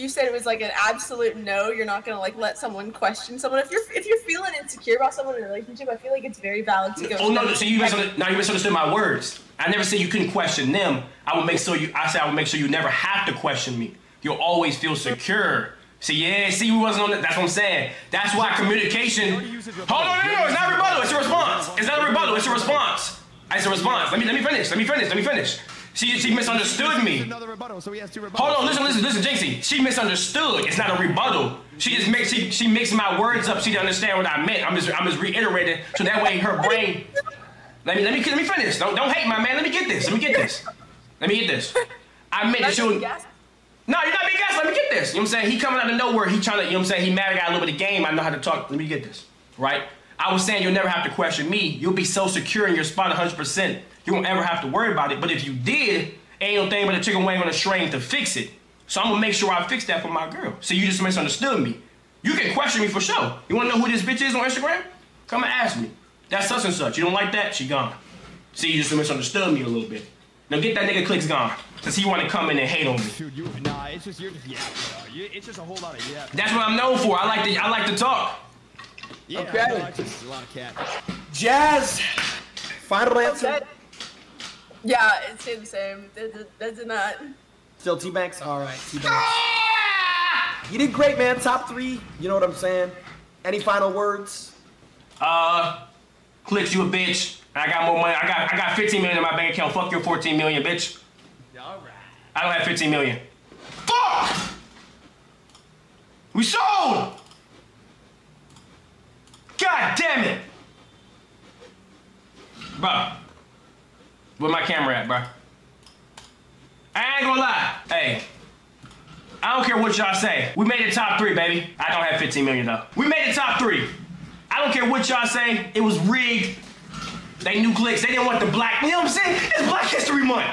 you said it was like an absolute no. You're not gonna like let someone question someone. If you're if you're feeling insecure about someone in a relationship, I feel like it's very valid to go. Oh no, no, so you misunderstood, now you misunderstood my words. I never said you couldn't question them. I would make sure you. I said I would make sure you never have to question me. You'll always feel secure. See, yeah, see, we wasn't on that. That's what I'm saying. That's why communication. Hold on, no, no, no, it's not a rebuttal. It's a response. It's not a rebuttal. It's a response. It's a response. Let me let me finish. Let me finish. Let me finish. She she misunderstood me. Another rebuttal, so he has two rebuttals. Hold on, listen, listen, listen, Jynxzi. She misunderstood. It's not a rebuttal. She just makes she she mixed my words up. She didn't understand what I meant. I'm just I'm just reiterating so that way her brain. Let me let me let me finish. Don't don't hate my man. Let me get this. Let me get this. Let me get this. I meant that she would. No, you're not being gas. Let me get this. You know what I'm saying? He coming out of nowhere. He trying to. You know what I'm saying? He mad. I got a little bit of game. I know how to talk. Let me get this. Right? I was saying you'll never have to question me. You'll be so secure in your spot 100%. You won't ever have to worry about it. But if you did, ain't no thing but a chicken wing on a string to fix it. So I'm gonna make sure I fix that for my girl. So you just misunderstood me. You can question me for sure. You wanna know who this bitch is on Instagram? Come and ask me. That's such and such. You don't like that? She gone. See, you just misunderstood me a little bit. Now get that nigga Clix gone. Cause he wanna come in and hate on me. Dude, you, nah, it's just you're just yeah, bro. You, it's just a whole lot of yeah. That's what I'm known for. I like to I like to talk. Yeah, Okay. no, it's just a lot of cat. Jazz, final answer. Okay. Yeah, it stayed the same. That did, that did not. Still T Banks? All right, T Banks. You did great, man. Top three. You know what I'm saying? Any final words? Uh, Clix you a bitch. I got more money. I got I got 15 million in my bank account. Fuck your 14 million, bitch. All right. I don't have 15 million. Fuck! We sold! God damn it! Bruh. Where my camera at, bruh? I ain't gonna lie. Hey. I don't care what y'all say. We made it top three, baby. I don't have 15 million though. We made it top three. I don't care what y'all say. It was rigged. They knew Clix. They didn't want the black. You know what I'm saying? It's Black History Month.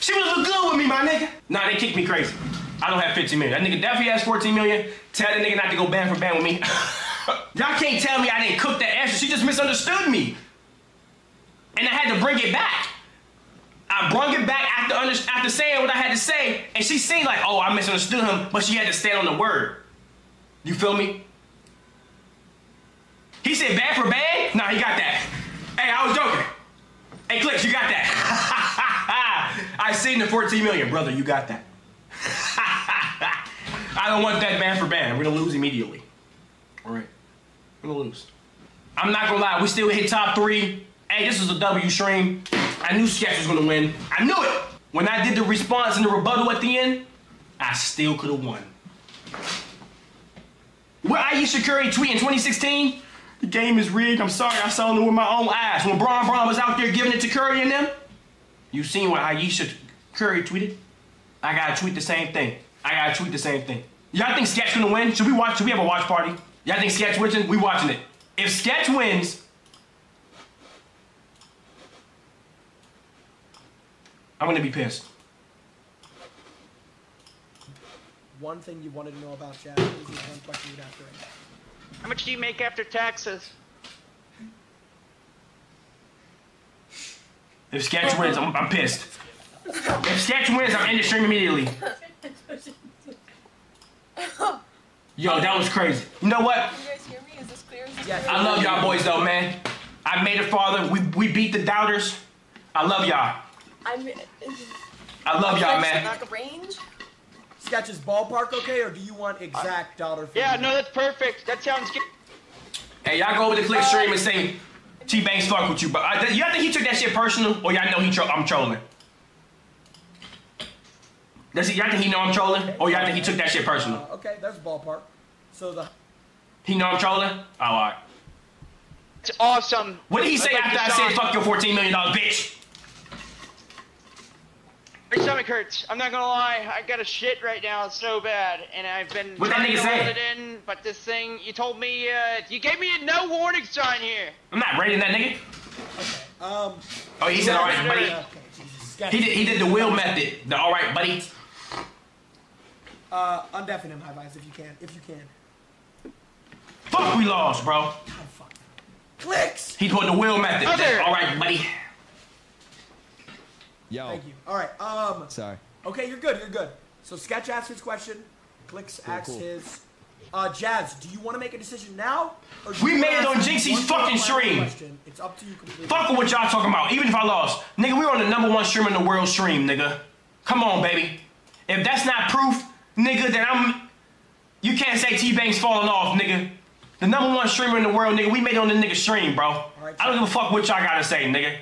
She was look good with me, my nigga. Nah, they kicked me crazy. I don't have 15 million. That nigga definitely has 14 million. Tell that nigga not to go band for band with me. <laughs> Y'all can't tell me I didn't cook that answer. She just misunderstood me. And I had to bring it back. I brought it back after under, after saying what I had to say, and she seemed like, oh, I misunderstood him, but she had to stand on the word. You feel me? He said bad for bad? Nah, he got that. Hey, I was joking. Hey, Clix, you got that. <laughs> I seen the 14 million, brother. You got that. <laughs> I don't want that bad for bad. We're gonna lose immediately. All right, we're gonna lose. I'm not gonna lie. We still hit top three. Hey, this was a W stream. I knew Sketch was gonna win. I knew it. When I did the response and the rebuttal at the end, I still could have won. What Ayesha Curry tweet in 2016? The game is rigged. I'm sorry, I saw it with my own eyes. When Braun Braun was out there giving it to Curry and them, you seen what Ayesha Curry tweeted? I gotta tweet the same thing. I gotta tweet the same thing. Y'all think Sketch gonna win? Should we watch? Should we have a watch party? Y'all think Sketch wins? We watching it. If Sketch wins, I'm gonna be pissed. One thing you wanted to know about Jazz is the one question you'd have to answer. How much do you make after taxes? If Sketch wins, I'm, I'm pissed. If Sketch wins, I'm ending the stream immediately. Yo, that was crazy. You know what? Can you guys hear me? Is this clear? Is this clear? I love y'all boys though, man. I made it farther. We we beat the doubters. I love y'all. I'm. I love y'all, man. Like range. Sketch's ballpark, okay, or do you want exact dollar? Yeah, no, that's perfect. That sounds good. Hey, y'all go over the click stream and say T Banks fuck with you, but uh, y'all think he took that shit personal, or y'all know he tro- I'm trolling? Does he? Y'all think he know I'm trolling, or y'all think he took that shit personal? Uh, okay, that's ballpark. So the He know I'm trolling? Oh, all right. It's awesome. What did he say Like after I said fuck your 14 million dollar bitch? My stomach hurts. I'm not gonna lie. I got a shit right now. It's so bad, and I've been What trying to say? hold it in. But this thing, you told me, uh, you gave me a no warning sign here. I'm not rating that nigga. um. Oh, he said all right, buddy. Okay, Jesus. He did. He did the wheel method. The all right, buddy. Uh, undeafen him, high fives, if you can, if you can. Fuck, we lost, bro. God, fuck. Clix. He put the wheel method. Mother. All right, buddy. Yo. Thank you. All right. Um. Sorry. Okay, you're good. You're good. So Sketch asks his question. Clix Cool, asked cool. his. Uh, Jazz, do you want to make a decision now? Or We made it on Jynxzi's fucking stream. question? It's up to you completely. Fuck with what y'all talking about. Even if I lost, nigga, we were on the number one stream in the world stream, nigga. Come on, baby. If that's not proof, nigga, then I'm. You can't say T Banks falling off, nigga. The number one streamer in the world, nigga. We made it on the nigga stream, bro. I don't give a fuck what y'all gotta say, nigga.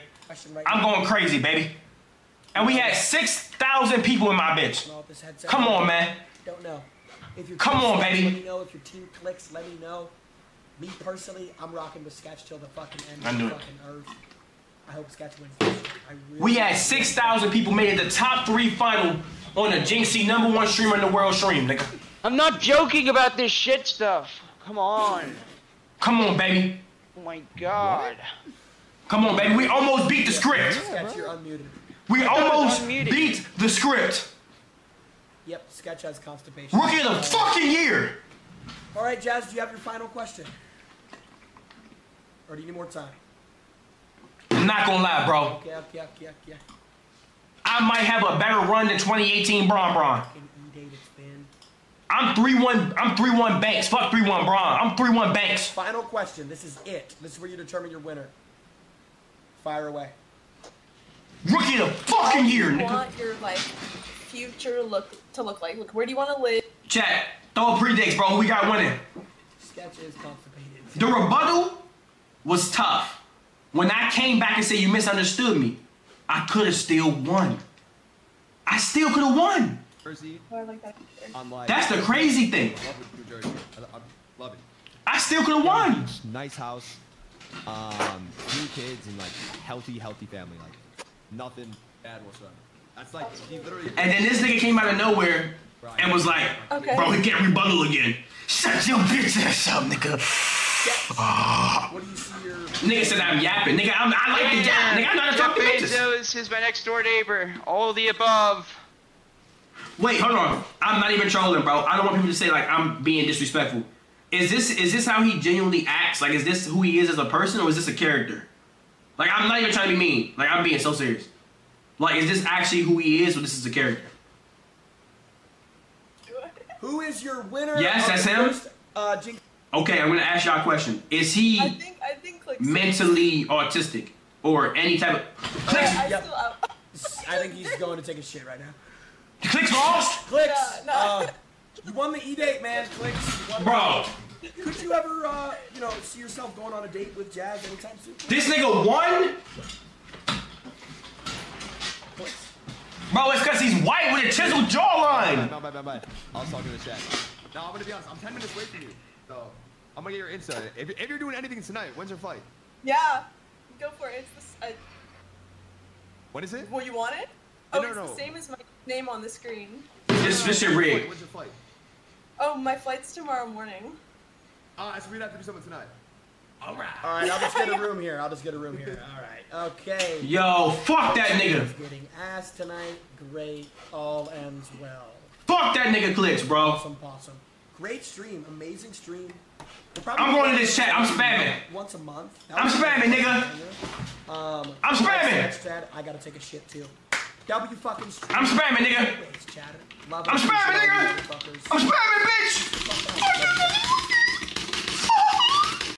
Right I'm now. going crazy, baby. And we had six thousand people in my bitch. Well, this headset- Come on, man. Don't know. If your Come on, baby. Let me know if your team Clix. Let me know. Me personally, I'm rocking with Sketch till the fucking end I of knew the it. fucking earth. I hope Sketch wins. I really We had six thousand people made it the top three final on the Jynxzi number one streamer in the world stream, nigga. I'm not joking about this shit stuff. Come on. Come on, baby. Oh my god. Come on, baby. We almost beat the script. Sketch, you're unmuted. We I thought it was almost beat the script. Yep, Sketch has constipation. Rookie of the fucking year. All right, Jazz, do you have your final question? Or do you need more time? I'm not gonna lie, bro. Okay, okay, okay, okay. I might have a better run than 2018 Braun Braun. Fucking E-date it's been. I'm 3-1. I'm 3-1 Banks. Fuck 3-1 Braun. I'm 3-1 Banks. Final question. This is it. This is where you determine your winner. Fire away. Rookie of the fucking year, What do you nigga. want your like future look to look like? Like, where do you want to live? Chat. Throw a predicts, bro. Who we got winning? Sketch is constipated. The rebuttal was tough. When I came back and said you misunderstood me, I could have still won. I still could have won. Jersey, Oh, I like that. I'm. That's the crazy thing. I love New Jersey. I, I love it. I still could have won. Nice house, um, three kids, and like healthy, healthy family. Like nothing bad whatsoever. That's like he literally. And then this nigga came out of nowhere and was like, Okay. bro, he can't rebuttal again. Shut your bitch ass up, nigga. Ah. What do you see your Nigga said I'm yapping. Nigga, I'm, I like to yap. Nigga, I know how to Jeff talk to bitches. Bezos is my next door neighbor. All of the above. Wait, hold on. I'm not even trolling, bro. I don't want people to say like I'm being disrespectful. Is this is this how he genuinely acts? Like, is this who he is as a person, or is this a character? Like, I'm not even trying to be mean. Like, I'm being so serious. Like, is this actually who he is, or this is a character? Who is your winner? Yes, that's him. First, uh, Jinx. Okay, I'm gonna ask y'all a question. Is he I think I think like mentally autistic or any type of? Clix, I Yep. still uh, I think he's going to take a shit right now. Clix lost, Clix. No, no. Uh, you won the e-date, man. Clix. You won bro. Could you ever, uh, you know, see yourself going on a date with Jazz anytime soon? This nigga won, bro. It's cause he's white with a chiseled jawline. Bye, bye, bye, bye. I was talking to the chat. No, I'm gonna be honest. I'm 10 minutes late for you, so I'm gonna get your insight. If, if you're doing anything tonight, when's your flight? yeah, go for it. It's the uh, When is it? what you want it? No, Oh, no, it's no. the same as my name on the screen. This this shit Wait, rigged. when's your flight? Oh, my flight's tomorrow morning. Ah, so we'd have to do something tonight. All right. All right, I'll just get a <laughs> room here. I'll just get a room here. <laughs> All right. Okay. Yo, fuck that nigga. Getting ass tonight. Great. All ends well. Fuck that nigga Clix, bro. Awesome, awesome. Great stream. Amazing stream. I'm going to this chat. I'm spamming. Once a month. I'm spamming, nigga. Um, I'm spamming. Said, I gotta take a shit too. W fucking. I'm spamming, nigga. I'm spamming, nigga. I'm spamming, bitch.